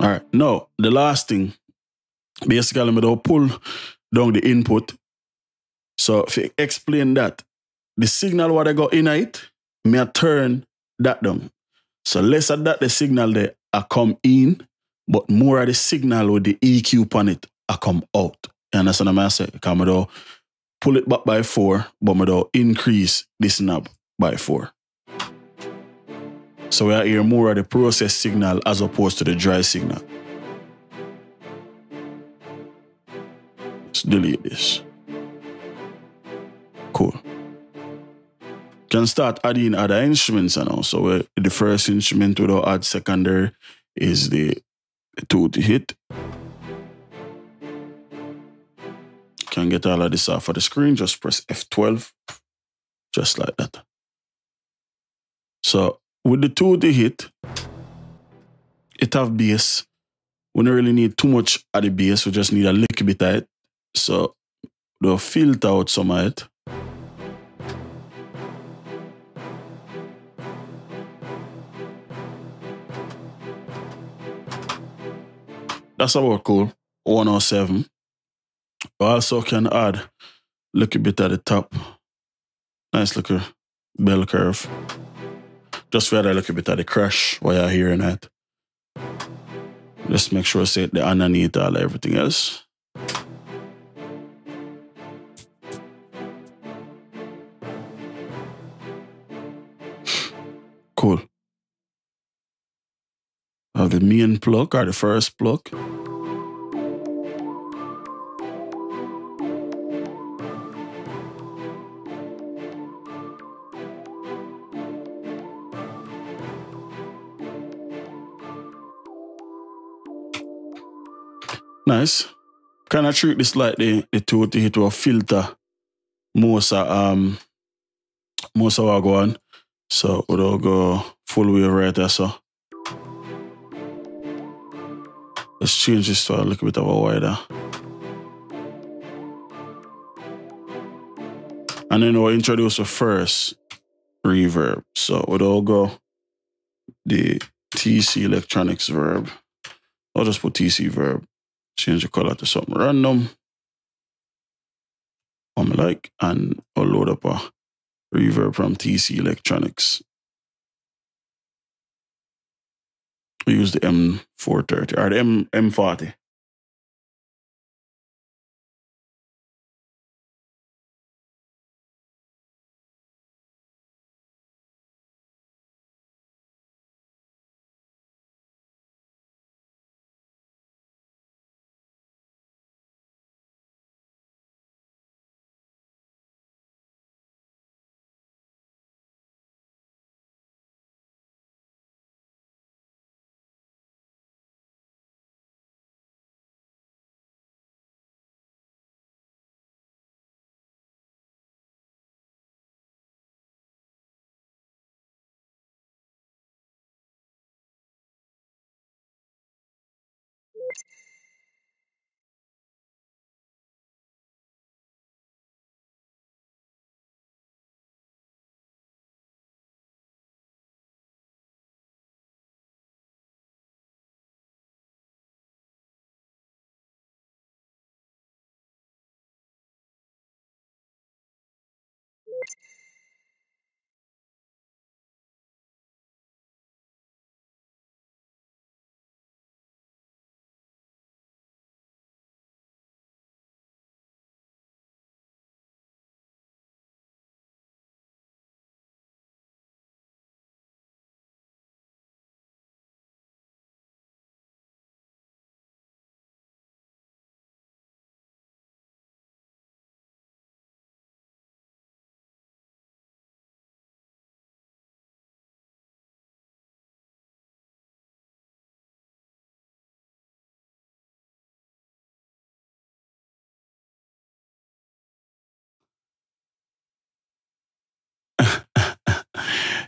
All right. Now, the last thing, basically, I'm going pull down the input. So, if you explain that, the signal what I got in it, me I turn that down. So, less of that, the signal there, I come in, but more of the signal with the EQ on it, I come out. You understand what I'm saying? Because I do pull it back by four, but I do increase this knob by four. So we are hearing more of the process signal as opposed to the dry signal. Delete this. Cool. Can start adding other instruments now. So uh, the first instrument will add secondary is the tutti hit. Can get all of this off of the screen. Just press F12. Just like that. So with the tutti hit, it have bass. We don't really need too much of the bass. We just need a little bit of it. So we'll filter out some of it. That's about cool. 107. We also can add look a little bit at the top. Nice little bell curve. Just for a little bit of the crash while you're hearing that. Just make sure I say the underneath all everything else. Have the main plug or the first plug. Nice. Kind of treat this like the, the tutti hit a filter most of um most of our go on. So we'll go full way right there. So let's change this to a little bit of a wider. And then we'll introduce the first reverb. So we'll go the TC Electronics verb. I'll just put TC verb change the color to something random. I'm like, and I'll load up a reverb from TC Electronics. We use the M430 or the M M40.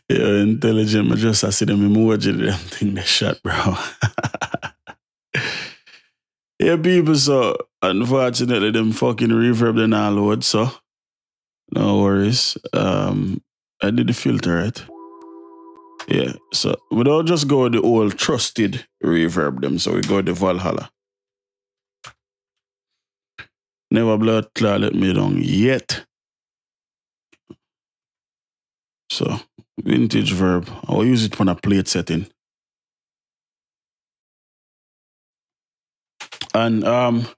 You're intelligent, but just I see them emoji, them thing they shot, bro. yeah, people, so unfortunately, them fucking reverb then all load, so no worries. Um, I did the filter, right? Yeah, so we don't just go the old trusted reverb them, so we go the Valhalla. Never blood clot let me down yet. So vintage verb. I will use it on a plate setting. And um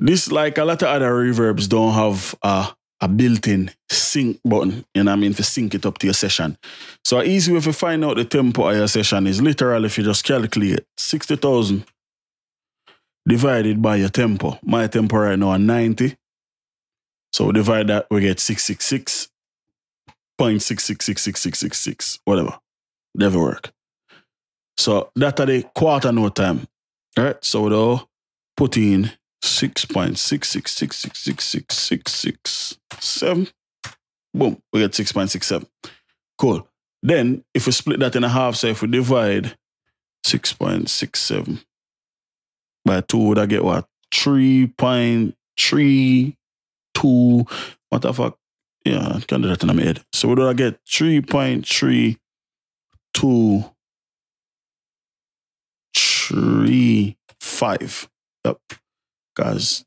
this like a lot of other reverbs don't have a, a built-in sync button, you know what I mean, to sync it up to your session. So easy way to find out the tempo of your session is literally if you just calculate 60,000 divided by your tempo. My tempo right now is 90. So divide that, we get 666 Six point six six six six six six whatever. Never work. So that are the quarter note time. All right. So we'll put in 6.666666667. Boom. We get 6.67. Cool. Then if we split that in a half, so if we divide 6.67 by 2, would I get what? 3.32. What the fuck? Yeah, I can do that in my head. So what do I get? 3.32 35. Yep. Guys,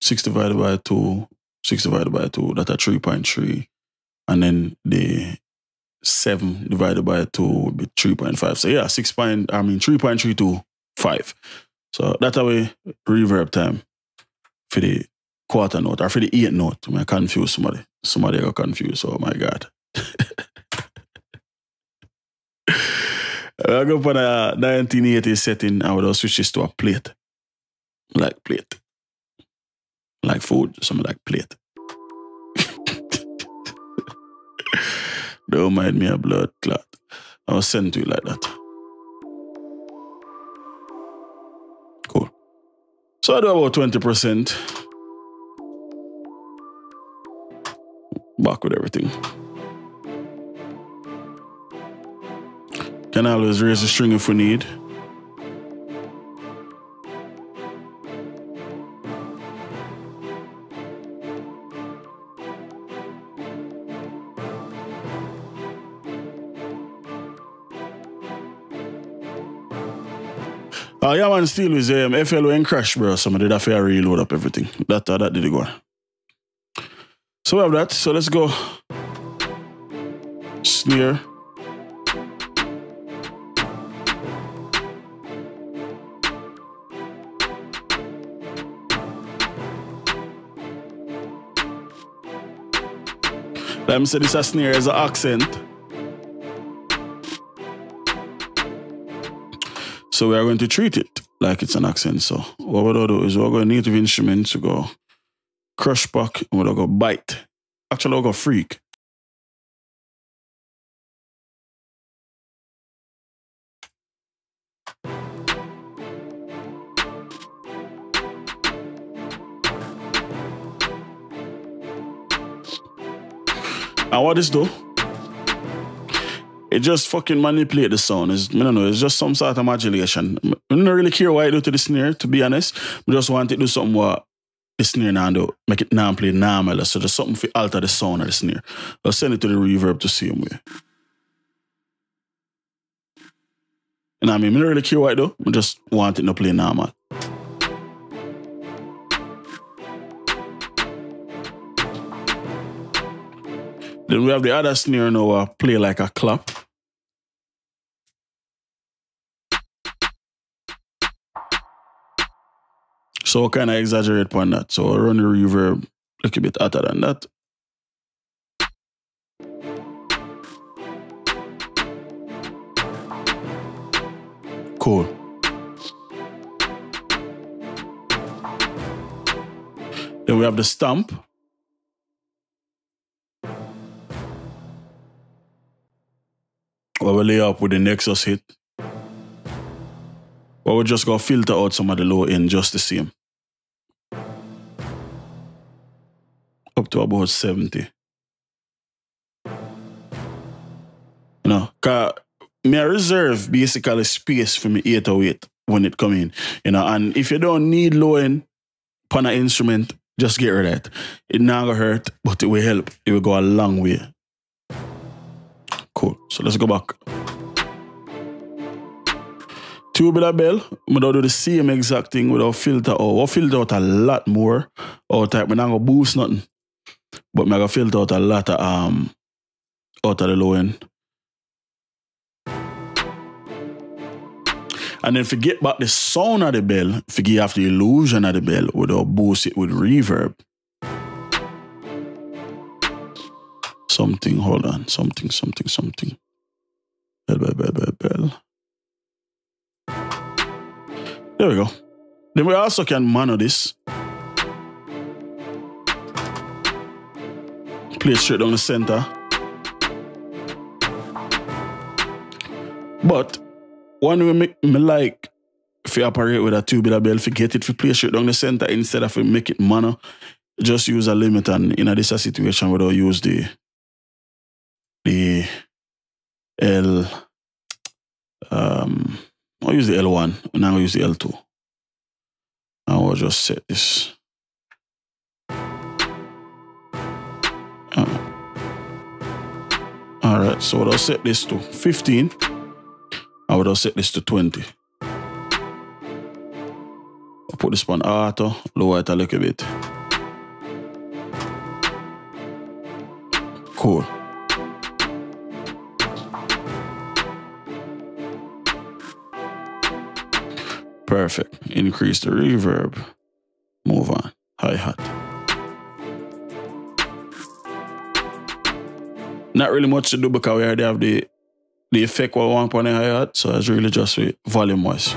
6 divided by 2, 6 divided by 2, that's a 3.3. And then the 7 divided by 2 would be 3.5. So yeah, 6 point, I mean 3.325. So that's we reverb time for the quarter note or for the eighth note. I confuse somebody. Somebody got confused. Oh my God. I go for a 1980 setting I would switch this to a plate. Like plate. Like food, something like plate. Don't mind me a blood clot. I was sent to you like that. Cool. So I do about 20%. Back with everything. Can always raise the string if we need. Uh, yeah, man, still with um, FLO and Crash, bro. Somebody did that fair reload up everything. That uh, that did it go. So we have that. So let's go. Snare. Let me say this a snare as an accent. So we are going to treat it like it's an accent. So what we're going to do is we're going to native instruments to go Crush Pack and we'll go bite. Actually, we'll go freak. And what this do? It just fucking manipulate the sound. It's, I don't know, it's just some sort of modulation. I don't really care why I do to the snare, to be honest. I just want it to do something what the snare now do, make it now play normal. So there's something to alter the sound of the snare. I'll send it to the reverb to see him way. You know I mean? I don't really care what I do. I just want it to play normal. Then we have the other snare now uh, play like a clap. So kind of exaggerate upon that. So run the reverb a little bit hotter than that. Cool. Then we have the stamp. What we lay up with the Nexus hit. But we're just gonna filter out some of the low end just the same. Up to about 70. You know, me I reserve basically space for me 808 when it come in. You know, and if you don't need low end pan a instrument, just get rid of it. It not gonna hurt, but it will help. It will go a long way. Cool. So let's go back. Tubular bell, I'm gonna do the same exact thing without filter out. I'll filter out a lot more out type. I'm not gonna boost nothing. But me gonna filter out a lot of um out of the low end. And then forget about the sound of the bell, forget off the illusion of the bell without boost it with reverb. Something, hold on, something, something, something. Bell, bell, bell, bell, bell. There we go. Then we also can mono this. Straight down the center. But one way make me like if you operate with a tubular bell, forget it, if you play straight down the center instead of we make it mono, just use a limit and in a this situation where you use the the L um I'll use the L1 and I'll use the L2. I will just set this. Uh, all right, so I'll set this to 15. I would have set this to 20. I'll put this on auto, lower it a little bit. Cool. Perfect. Increase the reverb. Move on. Hi-hat. Not really much to do because we already have the the effect we want on the hi-hat, so it's really just volume wise.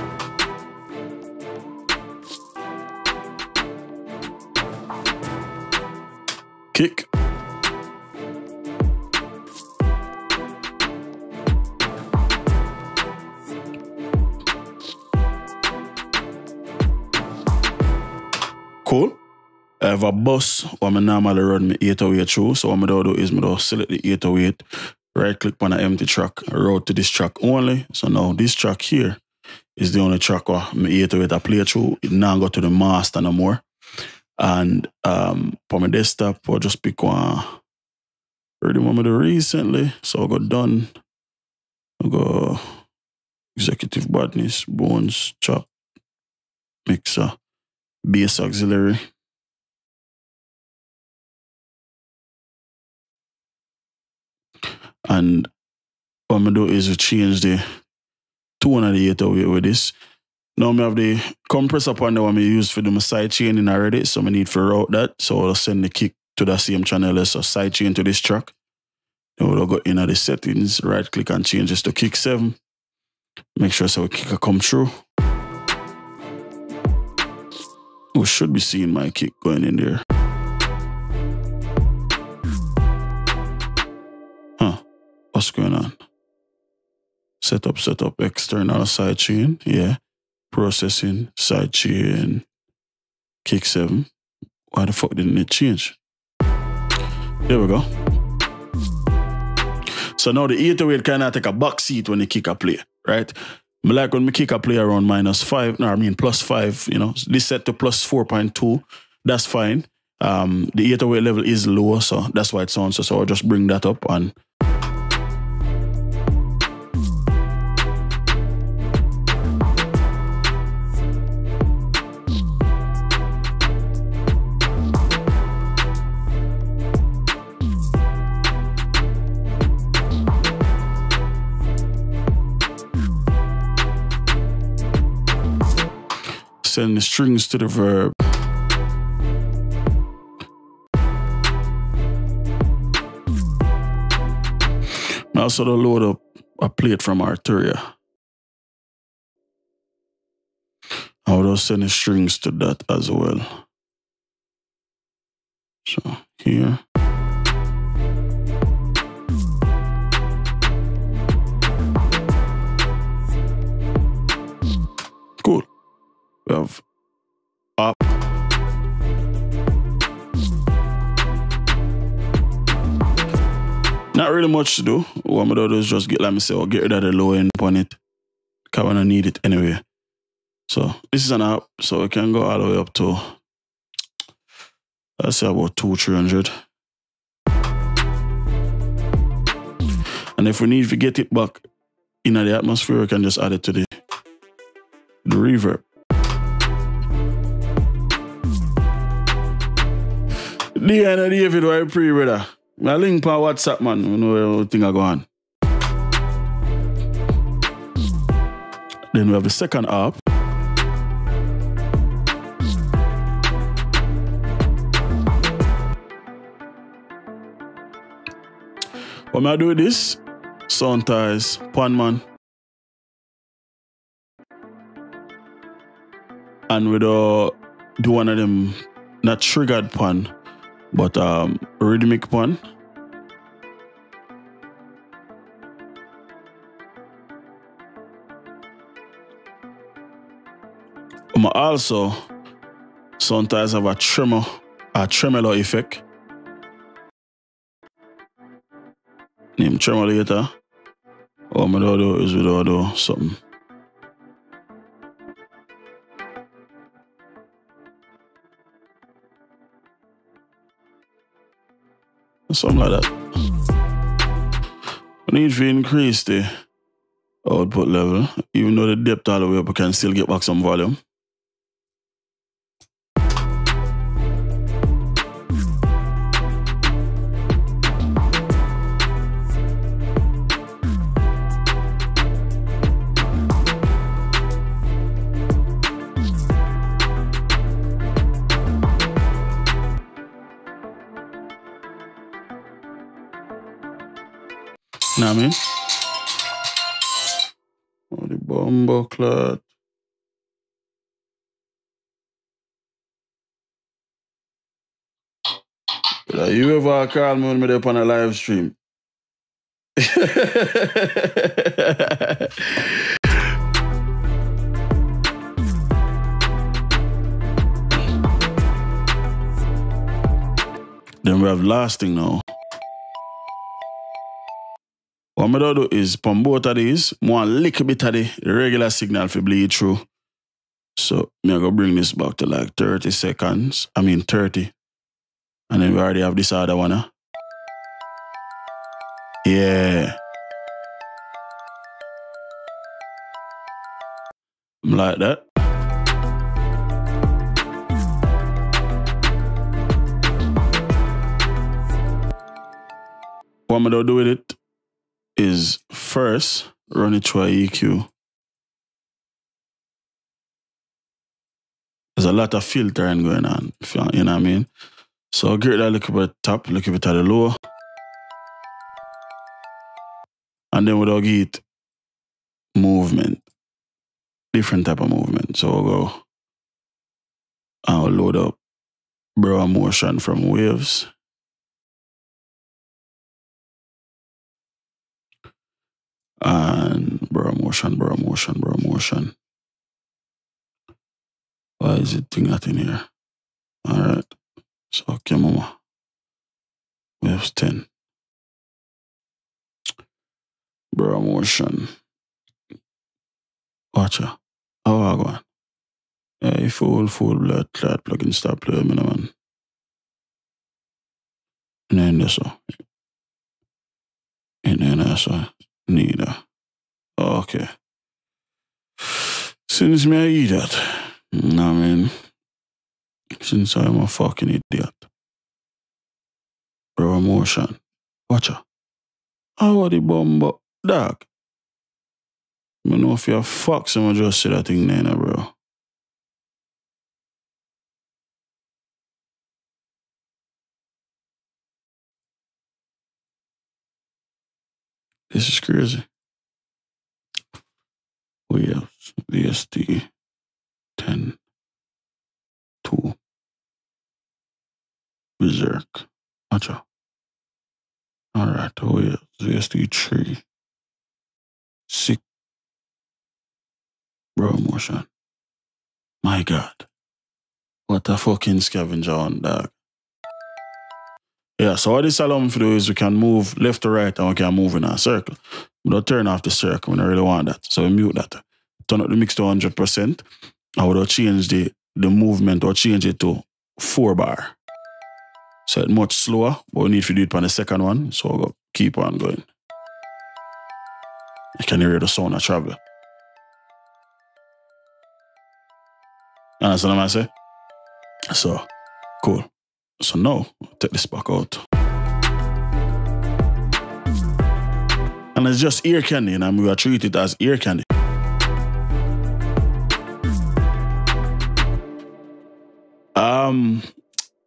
Kick. Cool. I have a bus where I normally run my 808 through. So what gonna do is gonna select the 808, right click on an empty track, route to this track only. So now this track here is the only track where my 808 I play through. It now go to the master no more. And um for my desktop, I'll just pick one already one I do recently. So I'll go done. I'll go executive badness, bones, chop, mixer, bass auxiliary. And what I'm gonna do is to change the tone of the 808 with this. Now I have the compressor point that I use for the side chaining already, so I need to route that. So I'll send the kick to the same channel so side chain to this track. Then we'll go in the settings, right click and change this to kick 7. Make sure so we kick come through. We should be seeing my kick going in there. What's going on? Setup, setup, external side chain. Yeah. Processing, side chain, kick 7. Why the fuck didn't it change? There we go. So now the 808 kind of take a back seat when the kick a play, right? Like when me kick a play around minus five, no, I mean plus five, you know, this set to plus 4.2, that's fine. Um, the 808 level is lower, so that's why it sounds so. So I'll just bring that up and send the strings to the verb. I also load up a plate from Arturia. I would also send the strings to that as well. So here. Have up. Not really much to do. What I'm gonna do is just get, let me say, or get rid of the low end on it. Because I don't need it anyway. So this is an app, so we can go all the way up to, let's say about two, 300. And if we need to get it back in the atmosphere, we can just add it to the, the reverb. The end of David, why pre brother? My link on WhatsApp, man. You know how thing I go on. Then we have the second app. When I do this, Soundtoys, pan man. And we do do one of them not triggered pan, but um rhythmic pan. Um, also sometimes have a tremor, a tremolo effect. Name tremolator. What I'm gonna do is we do do something. Like that. We need to increase the output level, even though the depth all the way up, we can still get back some volume. You ever call me there on a live stream? then we have last thing now. What I'm do is from both of these, one little bit of the regular signal for bleed through. So me I go bring this back to like 30 seconds. I mean 30. And then we already have this other one. Huh? Yeah. I'm like that. What I'm gonna do with it is first run it through a EQ. There's a lot of filtering going on, you, you know what I mean? So get that little bit top, little bit at the low. And then we'll get movement. Different type of movement. So we'll go I'll load up Brauer Motion from waves. and Brauer Motion, Brauer Motion, Brauer Motion. Why is it thing that in here? Alright. So okay, mama. Waves 10. Brauer Motion. Watch out. How I go on? Yeah, you full, full blood clot plug-in stop play, man, man. And then this one. And then that's one. Neither. Okay. Since me I eat that, I mean, since I'm a fucking idiot. Bro, emotion. Watch out. How are the bomb, dog? I know if you're fuck, someone just say that thing there, bro. This is crazy. We have VST 10 2 Berserk. Watch out. Alright, we have VST 3 6 Brauer Motion. My God. What a fucking scavenger on dog. Yeah, so what this allow me to do is we can move left to right and we can move in a circle. We don't turn off the circle, we don't really want that. So we mute that. Turn up the mix to 100%. I would change the, the movement or change it to 4 bar. So it's much slower, but we need to do it on the second one. So go keep on going. You can hear the sound of travel. Understand what I say? So, cool. So now, take this back out. And it's just ear candy, and we will treat it as ear candy. Um,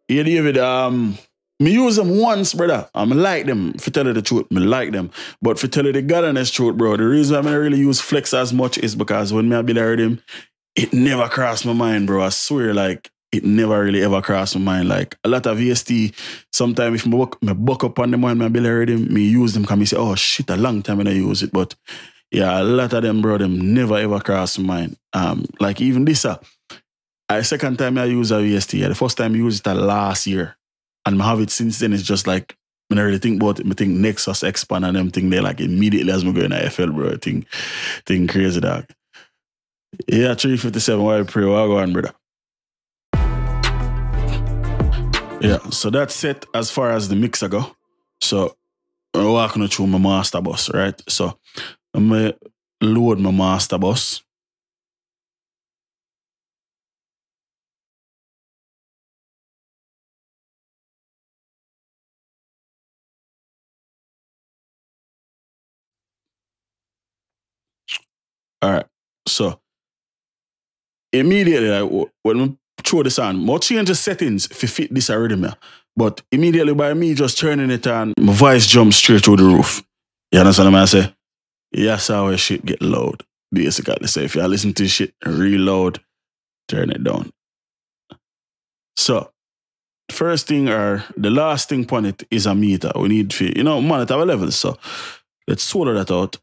yeah, David, um, me use them once, brother. I'm like them. For tell you the truth, me like them. But for tell you the God honest truth, bro, the reason I really use flex as much is because when me I be there with him, it never crossed my mind, bro. I swear, like, it never really ever crossed my mind. Like, a lot of VST, sometimes if me buck, me buck up on them when I be there with him, me use them because me say, oh shit, a long time when I use it. But yeah, a lot of them, bro, them never ever crossed my mind. Um, like even this, uh, the second time I use a VST, yeah, the first time I used it uh, last year. And I have it since then, it's just like, when I really think about it, I think Nexus expand and them thing they like immediately as me go in the FL, bro. I think, think crazy, dog. Yeah, 357, why pray, why go on, brother? Yeah, so that's it as far as the mixer go. So I'm walking through my master bus, right? So I'm gonna load my master bus. All right. So immediately, like, when we throw this on, more change the settings if fit this man. But immediately by me just turning it on, my voice jumps straight through the roof. You understand what I'm say? Yes, how shit get loud. Basically, so if you listen to shit real loud, turn it down. So, first thing or the last thing on it is a meter. We need to, you know, monitor our levels. So, let's swallow that out.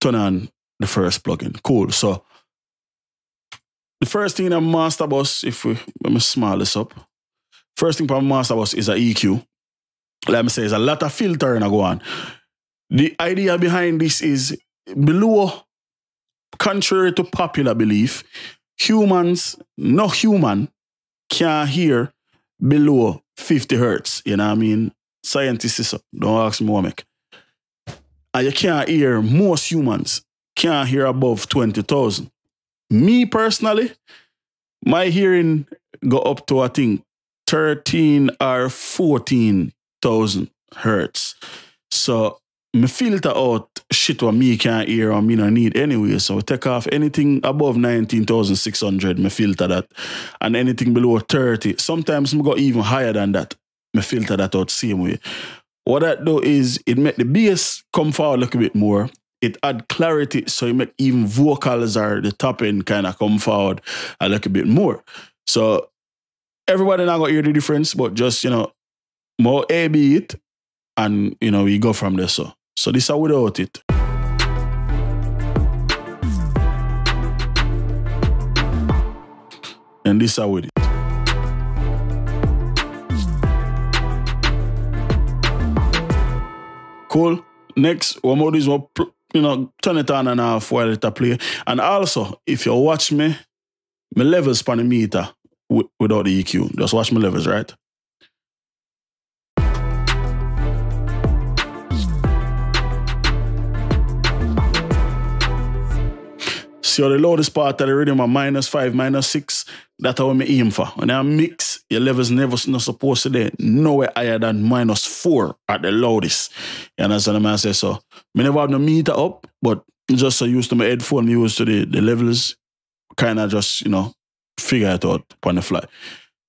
Turn on the first plugin. Cool. So, the first thing in a master bus, if we let me small this up, first thing for master bus is a EQ. Let me say, there's a lot of filtering I go on. The idea behind this is below, contrary to popular belief, humans, no human, can hear below 50 hertz. You know what I mean? Scientists, don't ask me what make. And you can't hear, most humans can't hear above 20,000. Me personally, my hearing go up to I think 13 or 14,000 hertz. So me filter out shit what me can't hear or me no need anyway. So take off anything above 19,600, me filter that. And anything below 30. Sometimes me go even higher than that. Me filter that out same way. What that do is it make the bass come forward a little bit more it add clarity so you make even vocals or the top kind of come forward a little bit more. So everybody not gonna hear the difference, but just you know, more A B it and you know, we go from there. So so this are without it. And this are with it. Cool. Next, one more is what you know, turn it on and off while it play. And also, if you watch me, my levels on meter without the EQ. Just watch my levels, right? See the loudest part of the rhythm are minus five, minus six. That's how I aim for. When I mix, your levels never not supposed to be nowhere higher than minus four at the loudest. You understand what I say? So I never have no meter up, but just so used to my headphone, used to the, the levels, kind of just, you know, figure it out on the fly.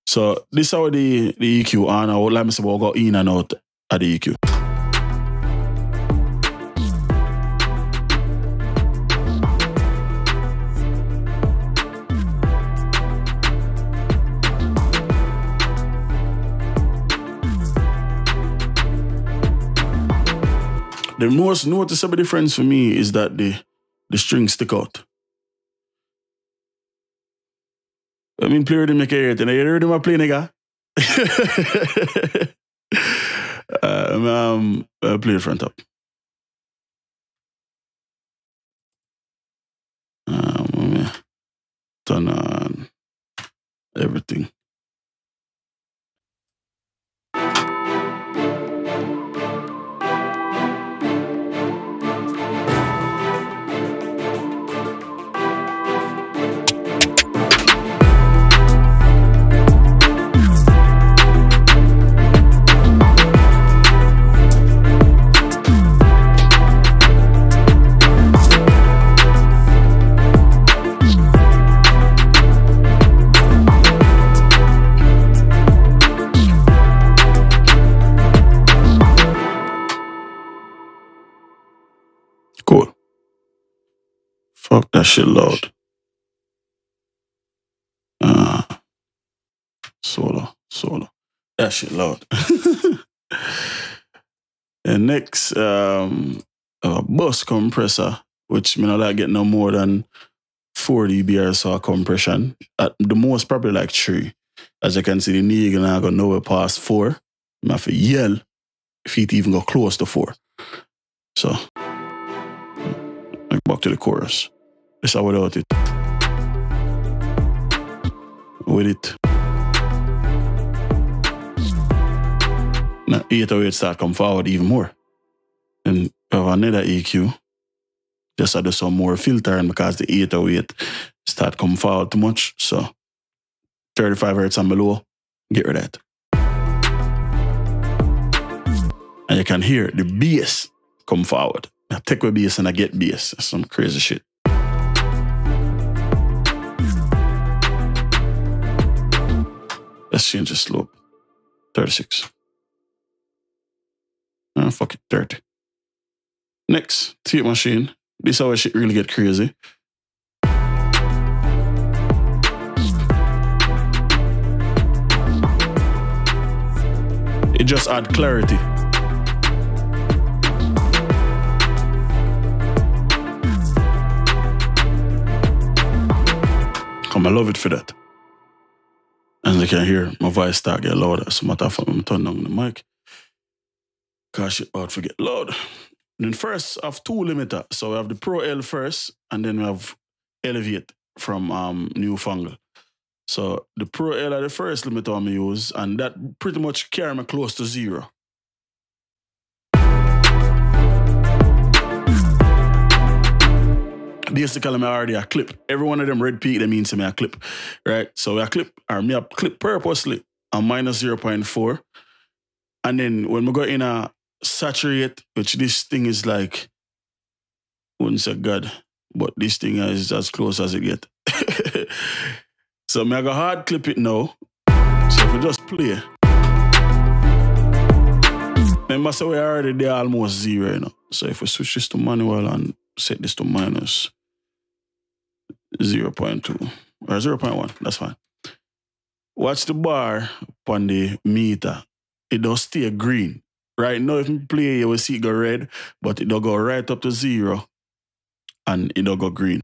So this is how the, the EQ on, I would like me say, we'll go in and out at the EQ. The most noticeable difference for me is that the the strings stick out. I mean, play rhythm make it, and I hear rhythm I play, nigga. me um uh, play front up. Um, me turn on everything. Fuck that shit loud. Ah, solo, solo. That shit loud. and next, um, a bus compressor, which me not like get no more than 4 dB or compression. At the most, probably like three. As you can see, the knee gonna go nowhere past four. I have to yell if it even go close to four. So, like back to the chorus. It's without it. With it. Now, 808 start come forward even more. And have another EQ. Just to do some more filtering because the 808 start come forward too much. So 35 hertz and below, get rid of that. And you can hear the bass come forward. I take away bass and I get bass. That's some crazy shit. Let's change the slope. 36. Ah, fuck it, 30. Next, tape machine. This is how shit really get crazy. It just add clarity. Come, I love it for that. You can hear, my voice start get louder. So matter of fact, I'm turn down the mic. Cause shit about forget get loud. Then first, I have two limiter. So we have the Pro L first, and then we have Elevate from um, Newfangle. So the Pro L are the first limiter I'm use, and that pretty much carry me close to zero. Basically, I already a clip. Every one of them red peak, that means to me a clip, right? So I clip, or me a clip purposely on minus 0.4. And then when we go in a saturate, which this thing is like, wouldn't say God, but this thing is as close as it get. so me I go hard clip it now. So if we just play. Remember, so we already there almost zero, you know. So if we switch this to manual and set this to minus 0.2 or 0.1, that's fine. Watch the bar on the meter. It does stay green. Right now, if you play, you will see it go red, but it don't go right up to zero and it don't go green.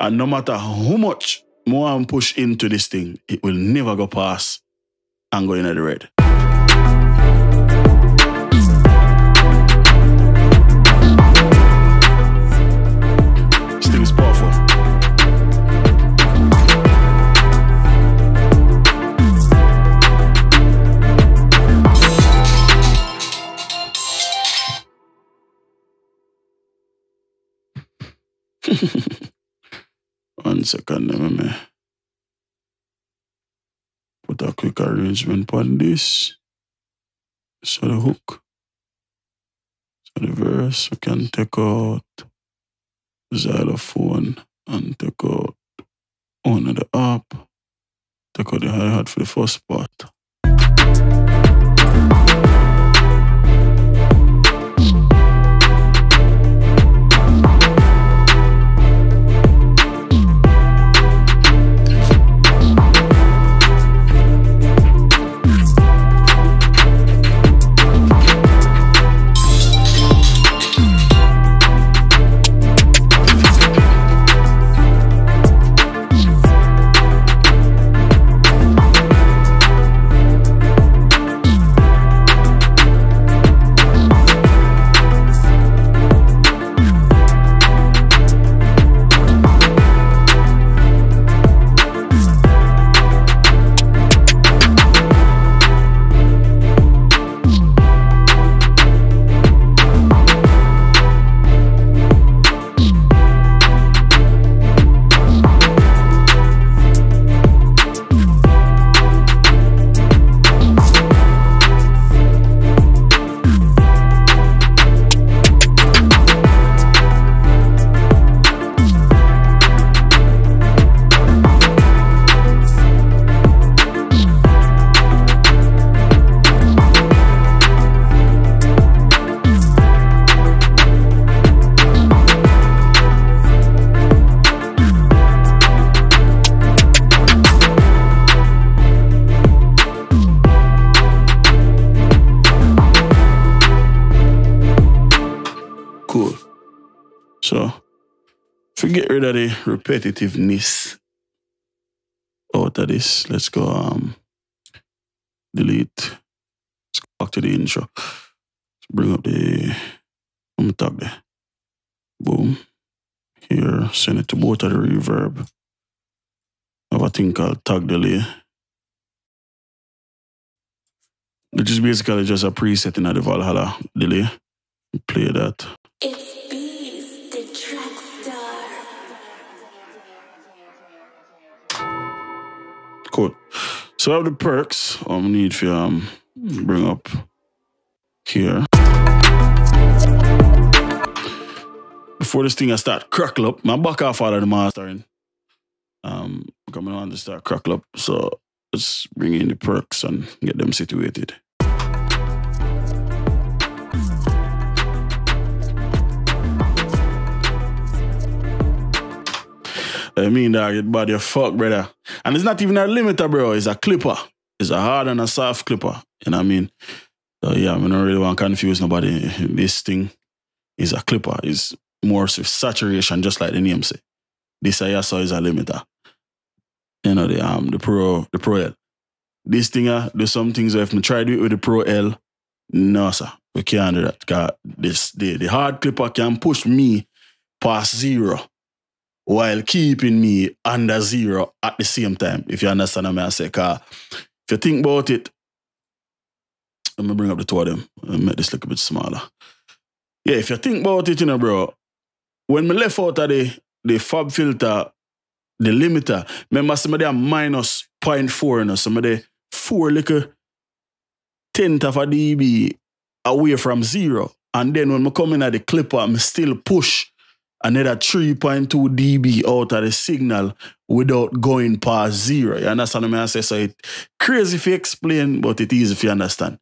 And no matter how much more I push into this thing, it will never go past and go into the red. One second, let me put a quick arrangement on this. So the hook. So the verse, we can take out xylophone and take out one of the harp. Take out the hi-hat for the first part. Get rid of the repetitiveness out of this. Let's go um delete. Let's go back to the intro. Let's bring up the um tag there. Boom. Here, send it to both of the reverb. Have a thing called tag delay. Which is basically just a preset in the Valhalla delay. Play that. It's Cool. So I have the perks I'm need for um bring up here. Before this thing I start crackle up, my back off out of the mastering. Um coming on to start crackle up. So let's bring in the perks and get them situated. I mean, dog, your fuck, brother. And it's not even a limiter, bro. It's a clipper. It's a hard and a soft clipper. You know what I mean? So yeah, I don't really want to confuse nobody. This thing is a clipper. It's more saturation, just like the name say. This I saw is a limiter. You know, the um the Pro the Pro L. This thing uh, there's some things if I try to do it with the Pro L, no sir. We can't do that. Cause this the, the hard clipper can push me past zero while keeping me under zero at the same time, if you understand what I say. Cause if you think about it, let me bring up the two of them and make this look a bit smaller. Yeah, if you think about it, you know, bro, when me left out of the, the FabFilter, the limiter, remember some of them minus 0.4, you know, some of the four little tenth of a dB away from zero. And then when I come in at the clipper, I'm still push another 3.2 dB out of the signal without going past zero. You understand what I say? So it crazy if you explain, but it is if you understand.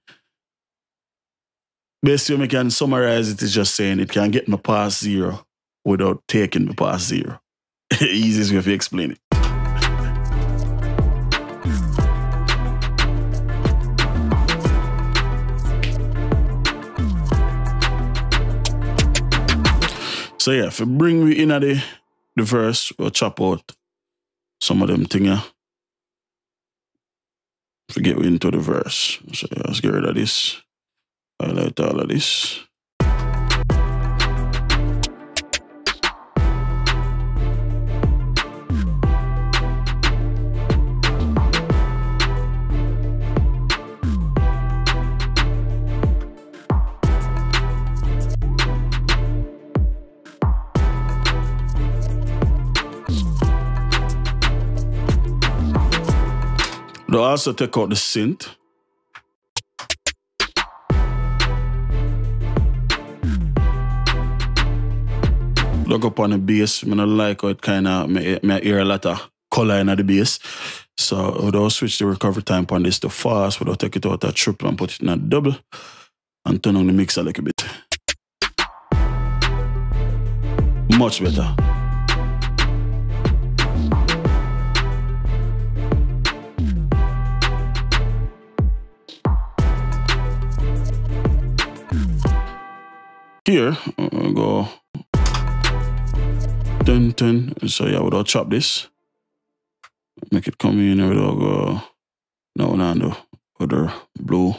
Best way I can summarize it is just saying it can get me past zero without taking me past zero. Easiest way you explain it. So yeah, if you bring me in at the, the verse, we'll chop out some of them thing, yeah. Forget we into the verse. So yeah, let's get rid of this. Highlight all of this. Also take out the synth. Look up on the bass. I don't like how it kind of, me hear a lot of color in the bass. So without switch the recovery time on this to fast, without take it out a triple and put it in a double and turn on the mixer a little bit. Much better. Here, uh, go dun dun. So yeah, without chop this, make it come in without go no no other blue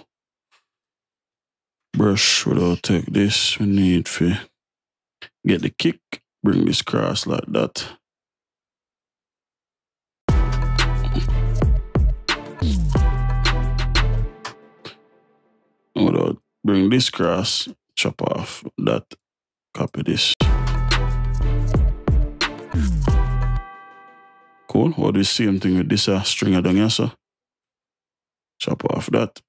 brush without take this. We need to get the kick, bring this cross like that. Without bring this cross, chop off that, copy this. Cool. Do the same thing with this uh, stringer down here, so. Chop off that.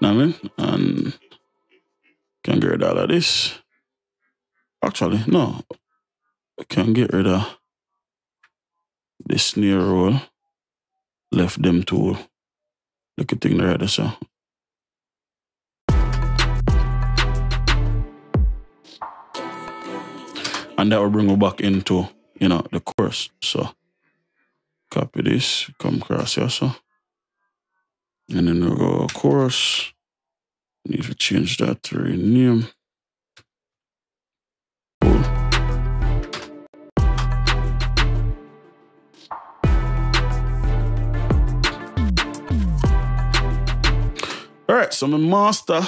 Know? And can get rid of all of this. Actually, no. I can get rid of this snare roll. Left them two. Look at thing there, so. And that will bring me back into, you know, the chorus. So, copy this, come across here, so. And then we'll go chorus. Need to change that to rename. Right, so my master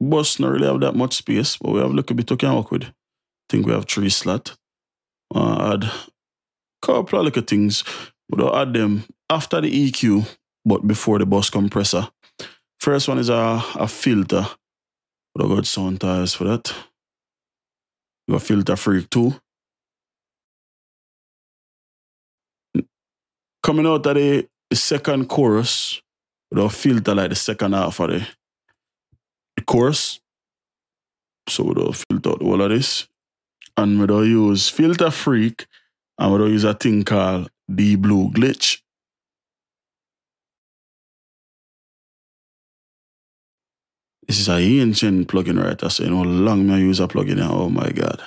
bus not really have that much space, but we have a little bit we can work with. think we have three slot. Uh, add couple of little things, I'll add them after the EQ, but before the bus compressor. First one is a, a filter. I got Soundtoys for that. We got FilterFreak too. Coming out of the, the second chorus, a filter like the second half of the, the chorus. So we don't filter out all of this. And we don't use FilterFreak and we don't use a thing called dBlue Glitch. This is a ancient plugin right so you know long me use a plugin now. Oh my god.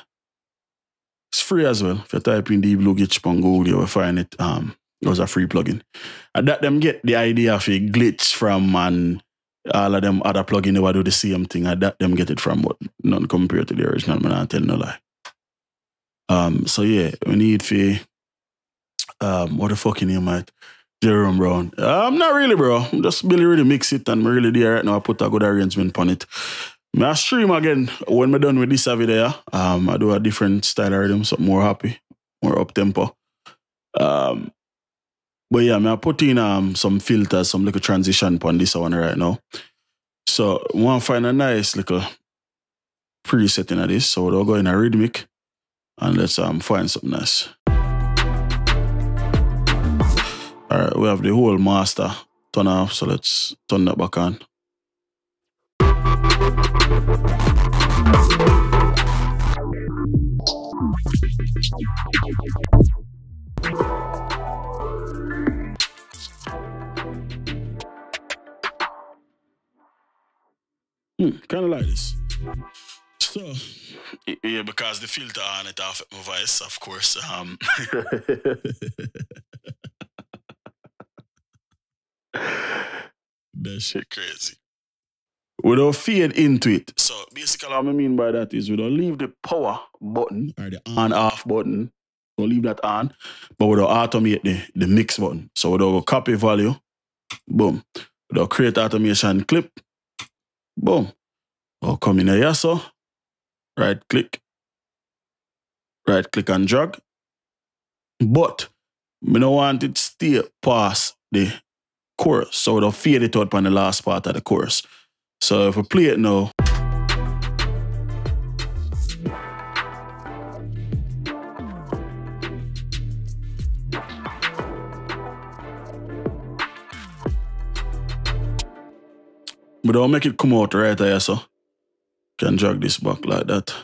It's free as well. If you type in dBlue Glitch on Google, you will find it. Um it was a free plugin. And that them get the idea of a glitch from and all of them other plugin they do the same thing. And that them get it from but none compared to the original, man, I tell no lie. Um so yeah, we need for um what the fucking name might Jerome Brown. Um not really, bro. I'm just really really mix it and I'm really there right now. I put a good arrangement on it. I stream again when I'm done with this video. Um I do a different style of rhythm, something more happy, more up tempo. Um but yeah, I put in um, some filters, some little transition on this one right now. So I want to find a nice little preset in this. So we'll go in a rhythmic and let's um find something nice. All right, we have the whole master turn off, so let's turn that back on. Hmm, kind of like this. So, yeah, because the filter on it off my voice, of course. Um, that shit crazy. We don't fade into it. So basically, what I mean by that is we don't leave the power button or the on off button. Don't leave that on, but we don't automate the, the mix button. So we don't go copy value. Boom. We don't create automation clip. Boom. Or come in here so. Right click. Right click and drag. But we don't want it stay past the chorus. So don't fade it out on the last part of the chorus. So if we play it now, But don't make it come out right here, so. Can drag this back like that.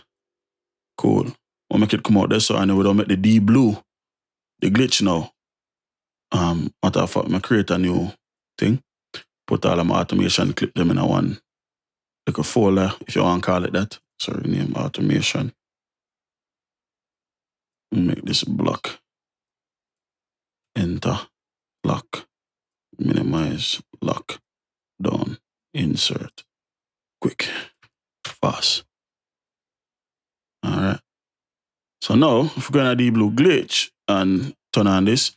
Cool. We'll make it come out there, so and we don't make the dBlue, the glitch now. Um, matter of fact, I create a new thing. Put all of my automation, clip them in a one, like a folder, if you want to call it that. Sorry, name automation. Make this block. Enter, lock, minimize, lock, down, insert, quick, fast. All right. So now, if we're going to do blue glitch and turn on this,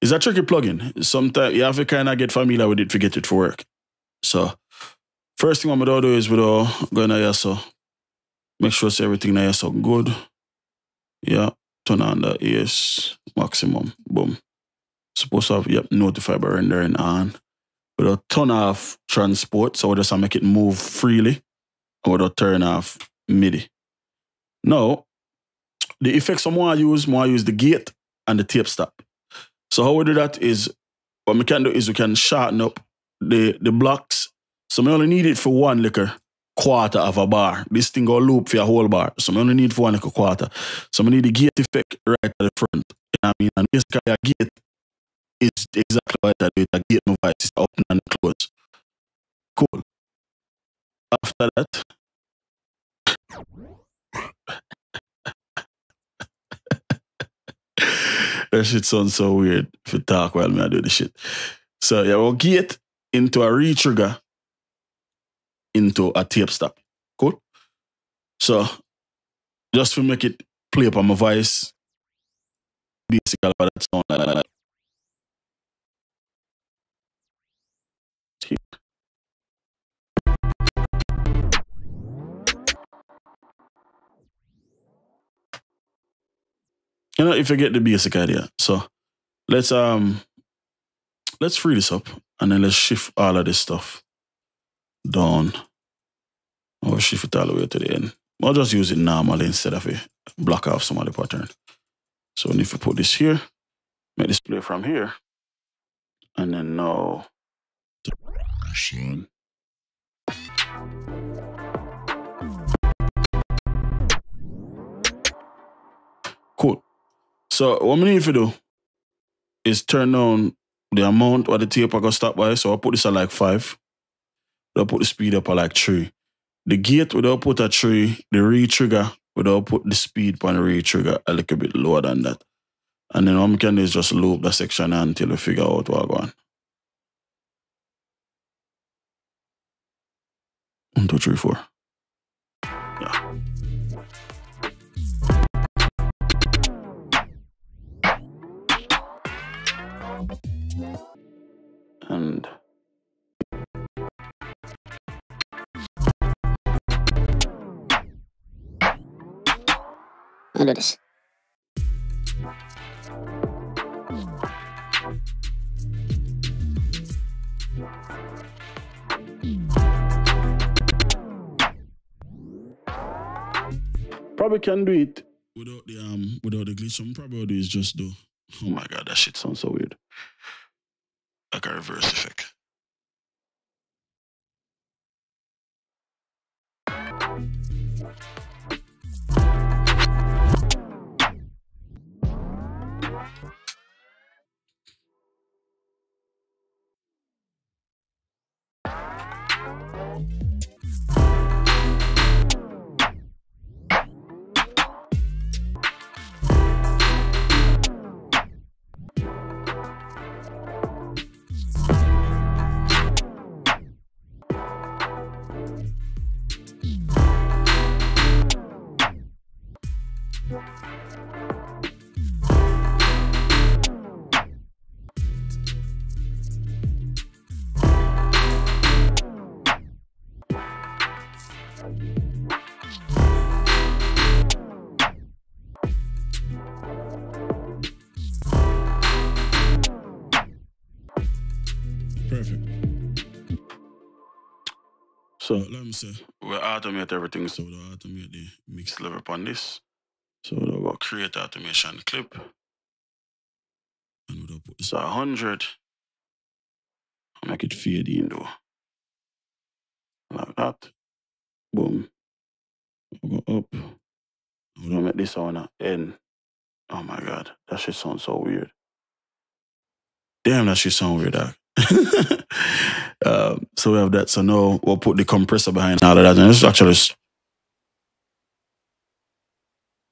it's a tricky plugin. Sometimes you have to kind of get familiar with it to get it to work. So, first thing I'm going to do is we're going to here, so make sure everything is so good. Yeah, turn on the ES maximum. Boom. Supposed to have, yep, notify by rendering on. We'll turn off transport, so we'll just make it move freely. And we'll turn off MIDI. Now, the effects I'm going to use, I'm going to use the gate and the tape stop. So how we do that is, what we can do is we can shorten up the, the blocks. So we only need it for one liquor quarter of a bar. This thing go loop for a whole bar. So we only need for one like a quarter. So we need the gate effect right at the front. You know what I mean? And basically a gate is exactly what I do. A gate my is open and close. Cool. After that, that shit sounds so weird if you talk while me I do the shit. So yeah, we'll get into a re-trigger into a tape stop. Cool? So just to make it play up on my voice, basically what that sound like. You know, if you get the basic idea. So let's um let's free this up and then let's shift all of this stuff down. Or shift it all the way to the end. I'll just use it normally instead of a block off some of the pattern. So if you put this here, make this play from here. And then now machine. Cool. So what we need to do is turn on the amount what the tape I got stop by. So I'll put this at like five. I'll put the speed up at like three. The gate without put a three, the re-trigger without put the speed on the re-trigger a little bit lower than that. And then what we can do is just loop the section until we figure out what we're going. One, two, three, four. And I'll do this. probably can do it without the um without the glitch. Some probably do is just do. Oh my god, that shit sounds so weird. A effect. So let me see. we automate everything, so we'll automate the mix level upon this. So we'll go create automation clip. And we'll put this at 100. I'll make it fade in though. Like that. Boom. We'll go up. We'll make this one at N. Oh my god, that shit sounds so weird. Damn, that shit sound weird, dog. um, so we have that. So now we'll put the compressor behind all of that. And it's actually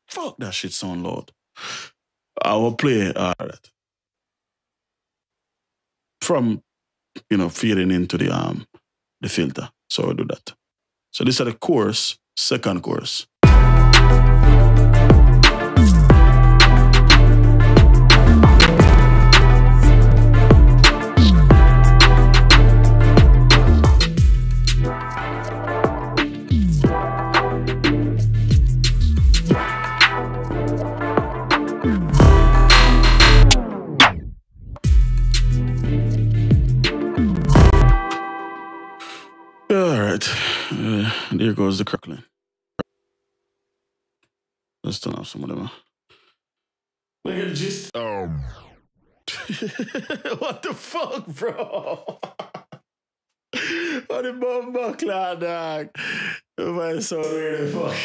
fuck that shit sound loud. I will play that. From you know, feeding into the um the filter. So I'll do that. So this is the chorus, second chorus. There goes the crackling. Let's turn off some of them. Look at just. Um. what the fuck, bro? what the bomb cloud, dog? If I so weird, fuck.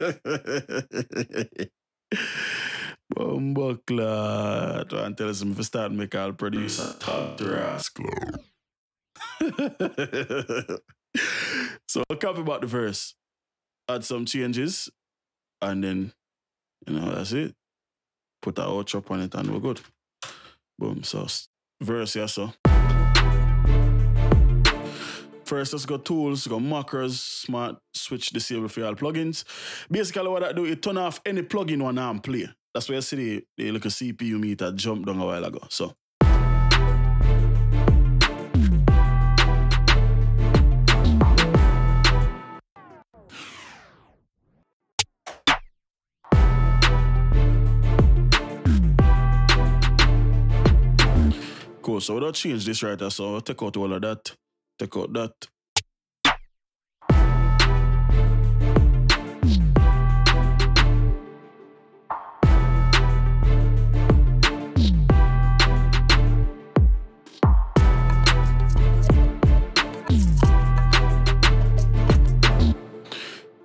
Bumbleclad. Try and tell us if I start make all producer talk to rascal. so I'll copy about the verse, add some changes, and then You know, that's it. Put our chop on it and we're good. Boom. So verse here, so. First, let's go tools, go markers, smart switch disable for all plugins. Basically, what I do is turn off any plugin when I'm play. That's why you see the, the little CPU meter jump down a while ago. So cool. So we don't change this right here. So take out all of that. Take out that.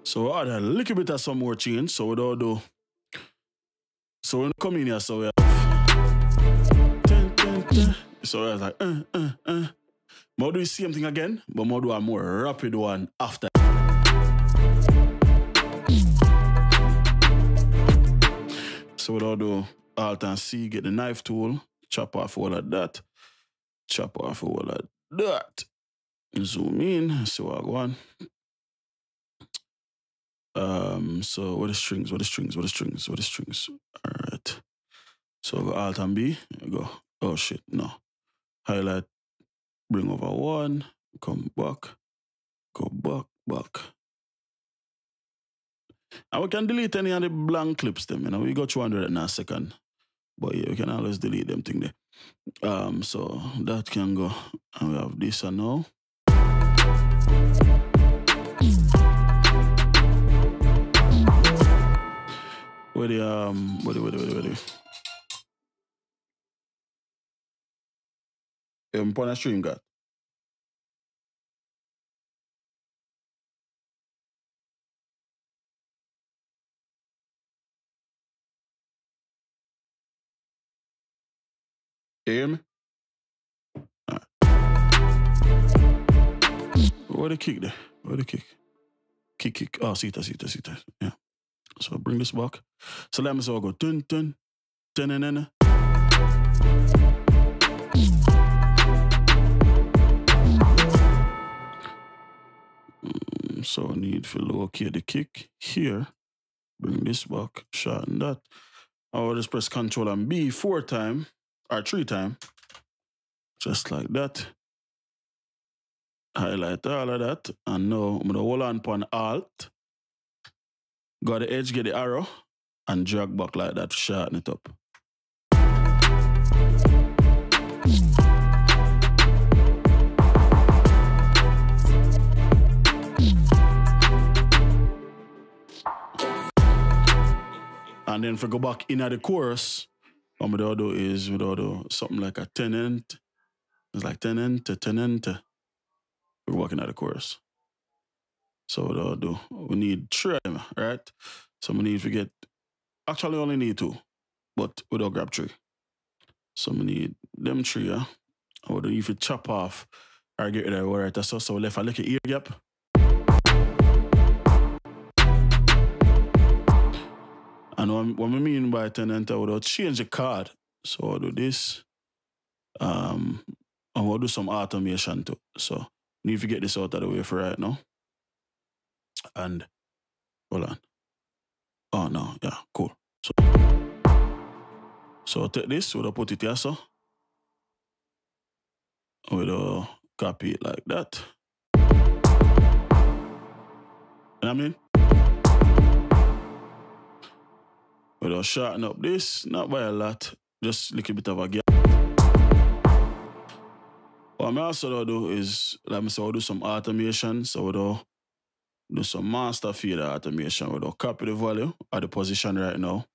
So we add a little bit of some more change. So we don't do. So when we come in here, so we So I was like. Uh, uh, uh. More do the same thing again, but more do a more rapid one after. So what I'll do, Alt and C, get the knife tool, chop off all of that, chop off all of that. Zoom in, see what I go on. Um, so what is strings? What is strings? What is strings? What is strings? All right. So Alt and B, go. Oh shit, no. Highlight, bring over one, come back, go back, back. And we can delete any of the blank clips them, you know. We got 200 in a second. But yeah, we can always delete them thing there. Um, so that can go. And we have this and now. Where the um where the where the where the where the um pon a stream got. You? Where the kick there? Where the kick? Kick, kick. Oh, see that, see that, see that. Yeah. So bring this back. So let me I go dun dun dun dun dun. dun. So need to locate the kick here. Bring this back, shorten that. I will oh, just press Control and B four time or three time. Just like that. Highlight all of that. And now I'm gonna hold on upon Alt. Got the edge, get the arrow, and drag back like that, shorten it up. And then if I go back in at the chorus, what gonna do is we do something like a tenant. It's like tenant to tenant. We're working at the chorus. So I'll do, we need three, right? So we need to get, actually only need two, but we don't grab three. So we need them three, yeah? I would if you chop off or get rid of it so so we left a little ear gap. And what, what I mean by tenant, I would change the card. So I'll do this. Um, and we'll do some automation too. So need to get this out of the way for right now. And hold on. Oh no, yeah, cool. So so take this, we'll put it here so. We'll copy it like that. You know what I mean? We'll shorten up this, not by a lot, just a little bit of a gap. What I'm also do is, like I said, I'll do some automation. So we'll do some master feeder automation. We'll copy the value at the position right now.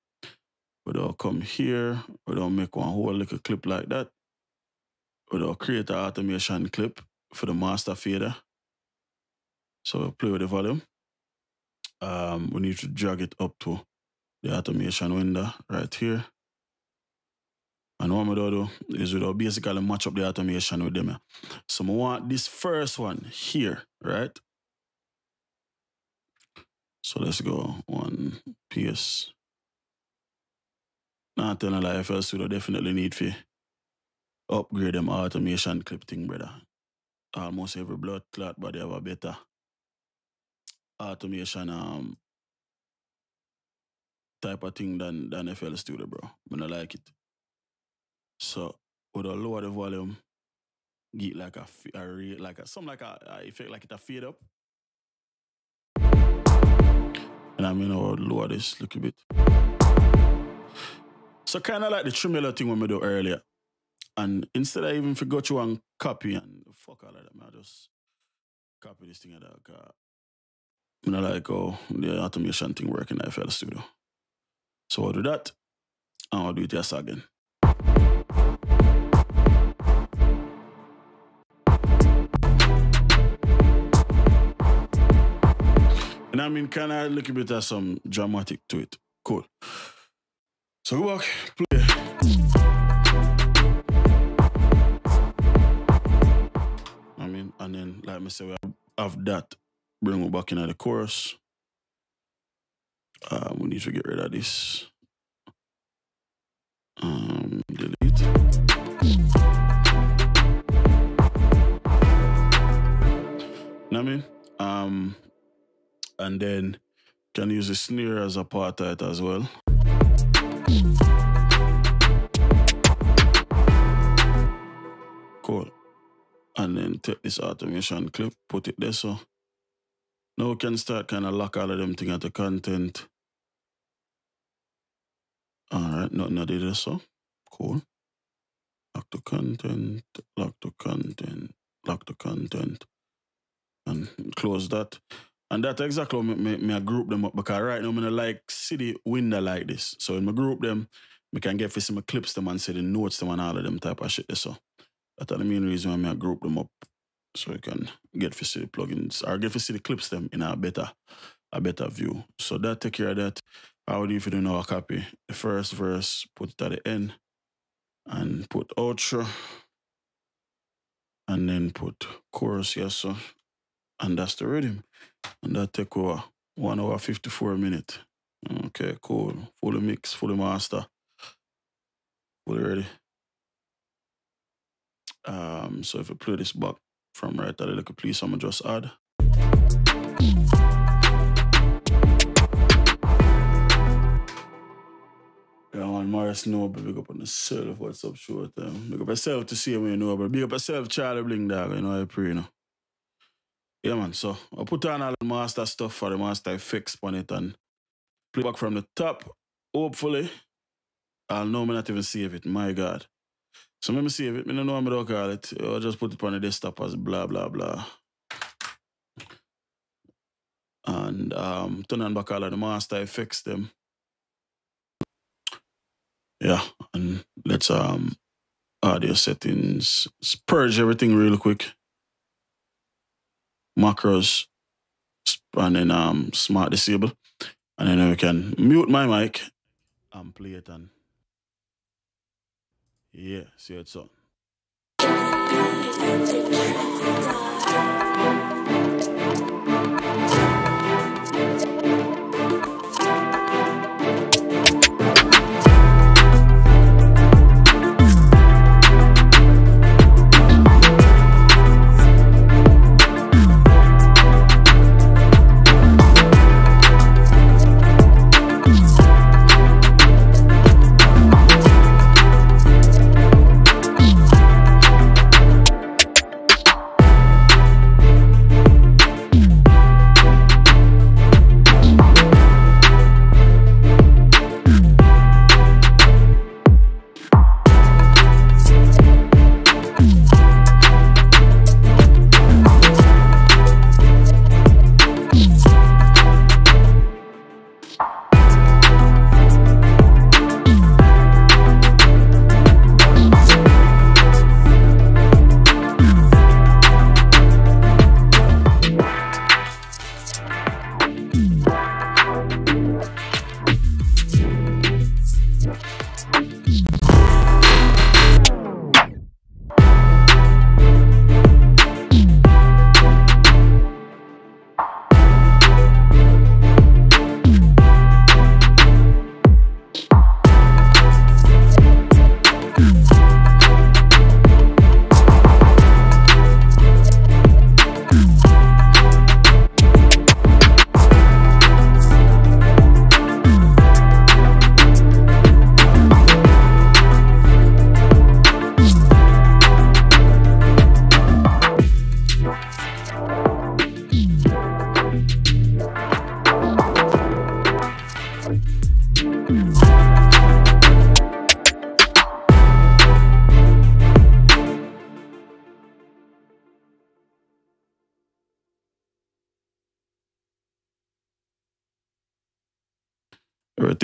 We'll come here. We'll make one whole little clip like that. We'll create an automation clip for the master feeder. So we'll play with the volume. Um, we need to drag it up to the automation window right here. And what I'm do is we'll basically match up the automation with them. So I want this first one here, right? So let's go one PS Not telling like FL Studio definitely need to upgrade them automation clip thing, brother. Almost every blood clot body have a better automation um type of thing than than FL Studio, bro. I don't like it. So with a lower the volume, get like a, a re- like a something like a, a effect like it a fade up. And I mean I'll lower this a bit. So kinda like the tremolo thing when we do earlier. And instead of even forgot you and copy and fuck all of them, I just copy this thing at that car. Know, like oh the automation thing work in FL Studio. So I'll do that and I'll do it yes again. And I mean, kind of look a bit of some dramatic to it. Cool. So we walk, play. I mean, and then, like I said, we have, that. Bring we back into the chorus. Uh, we need to get rid of this. Um, delete. Know I mean? Um, and then can use the snare as a part of it as well. Cool. And then take this automation clip, put it there so. Now we can start kind of lock all of them things at the content. Alright, nothing I did so. Cool. Lock the content, lock the content, lock the content. And close that. And that's exactly me, me, me I group them up because right now I'm like the window like this. So when I group them, I can get for some clips them and see the notes them and all of them type of shit. So that's the main reason why I group them up. So you can get the plugins or get the clips them in a better a better view. So that take care of that. How do you if you don't know a copy? The first verse, put it at the end and put outro and then put chorus, yes sir. And that's the rhythm. And that take over one hour 54 minutes. Okay, cool. Fully mix, fully master. Fully ready. Um, so if I play this back from right at the little please, I'm just add. Yeah, man, Morris Noble, big up on yourself. What's up, short time? Big up yourself to see when you know, but big up yourself, Charlie Bling, dog. You know, I pray, you know. Yeah, man. So I put on all the master stuff for the master effects on it and play back from the top. Hopefully, I'll know me not even save it. My God. So let me save it. I don't know how to call it. I'll just put it on the desktop as blah, blah, blah. And um, turn on back all of the master effects them. Yeah, and let's um audio settings purge everything real quick. Macros and then um smart disable. And then we can mute my mic and play it and yeah, see it's on. It's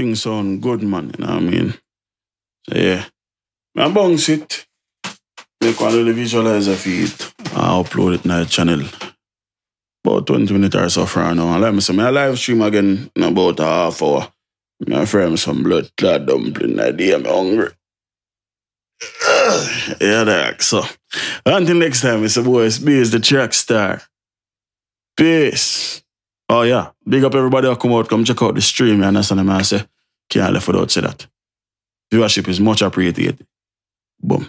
track sound good, man. You know what I mean? So yeah. I bounce it. Make one little visualizer feed. I upload it the channel. About 20 minutes or so from now. Let me say, I live stream again in about a half hour. My friend some blood clot dumpling idea. I'm hungry. yeah, that. So, until next time, it's a it's B is the track star. Peace. Oh, yeah. Big up everybody who come out, come check out the stream. You understand what I say? Can't left without say that. Viewership is much appreciated. Boom.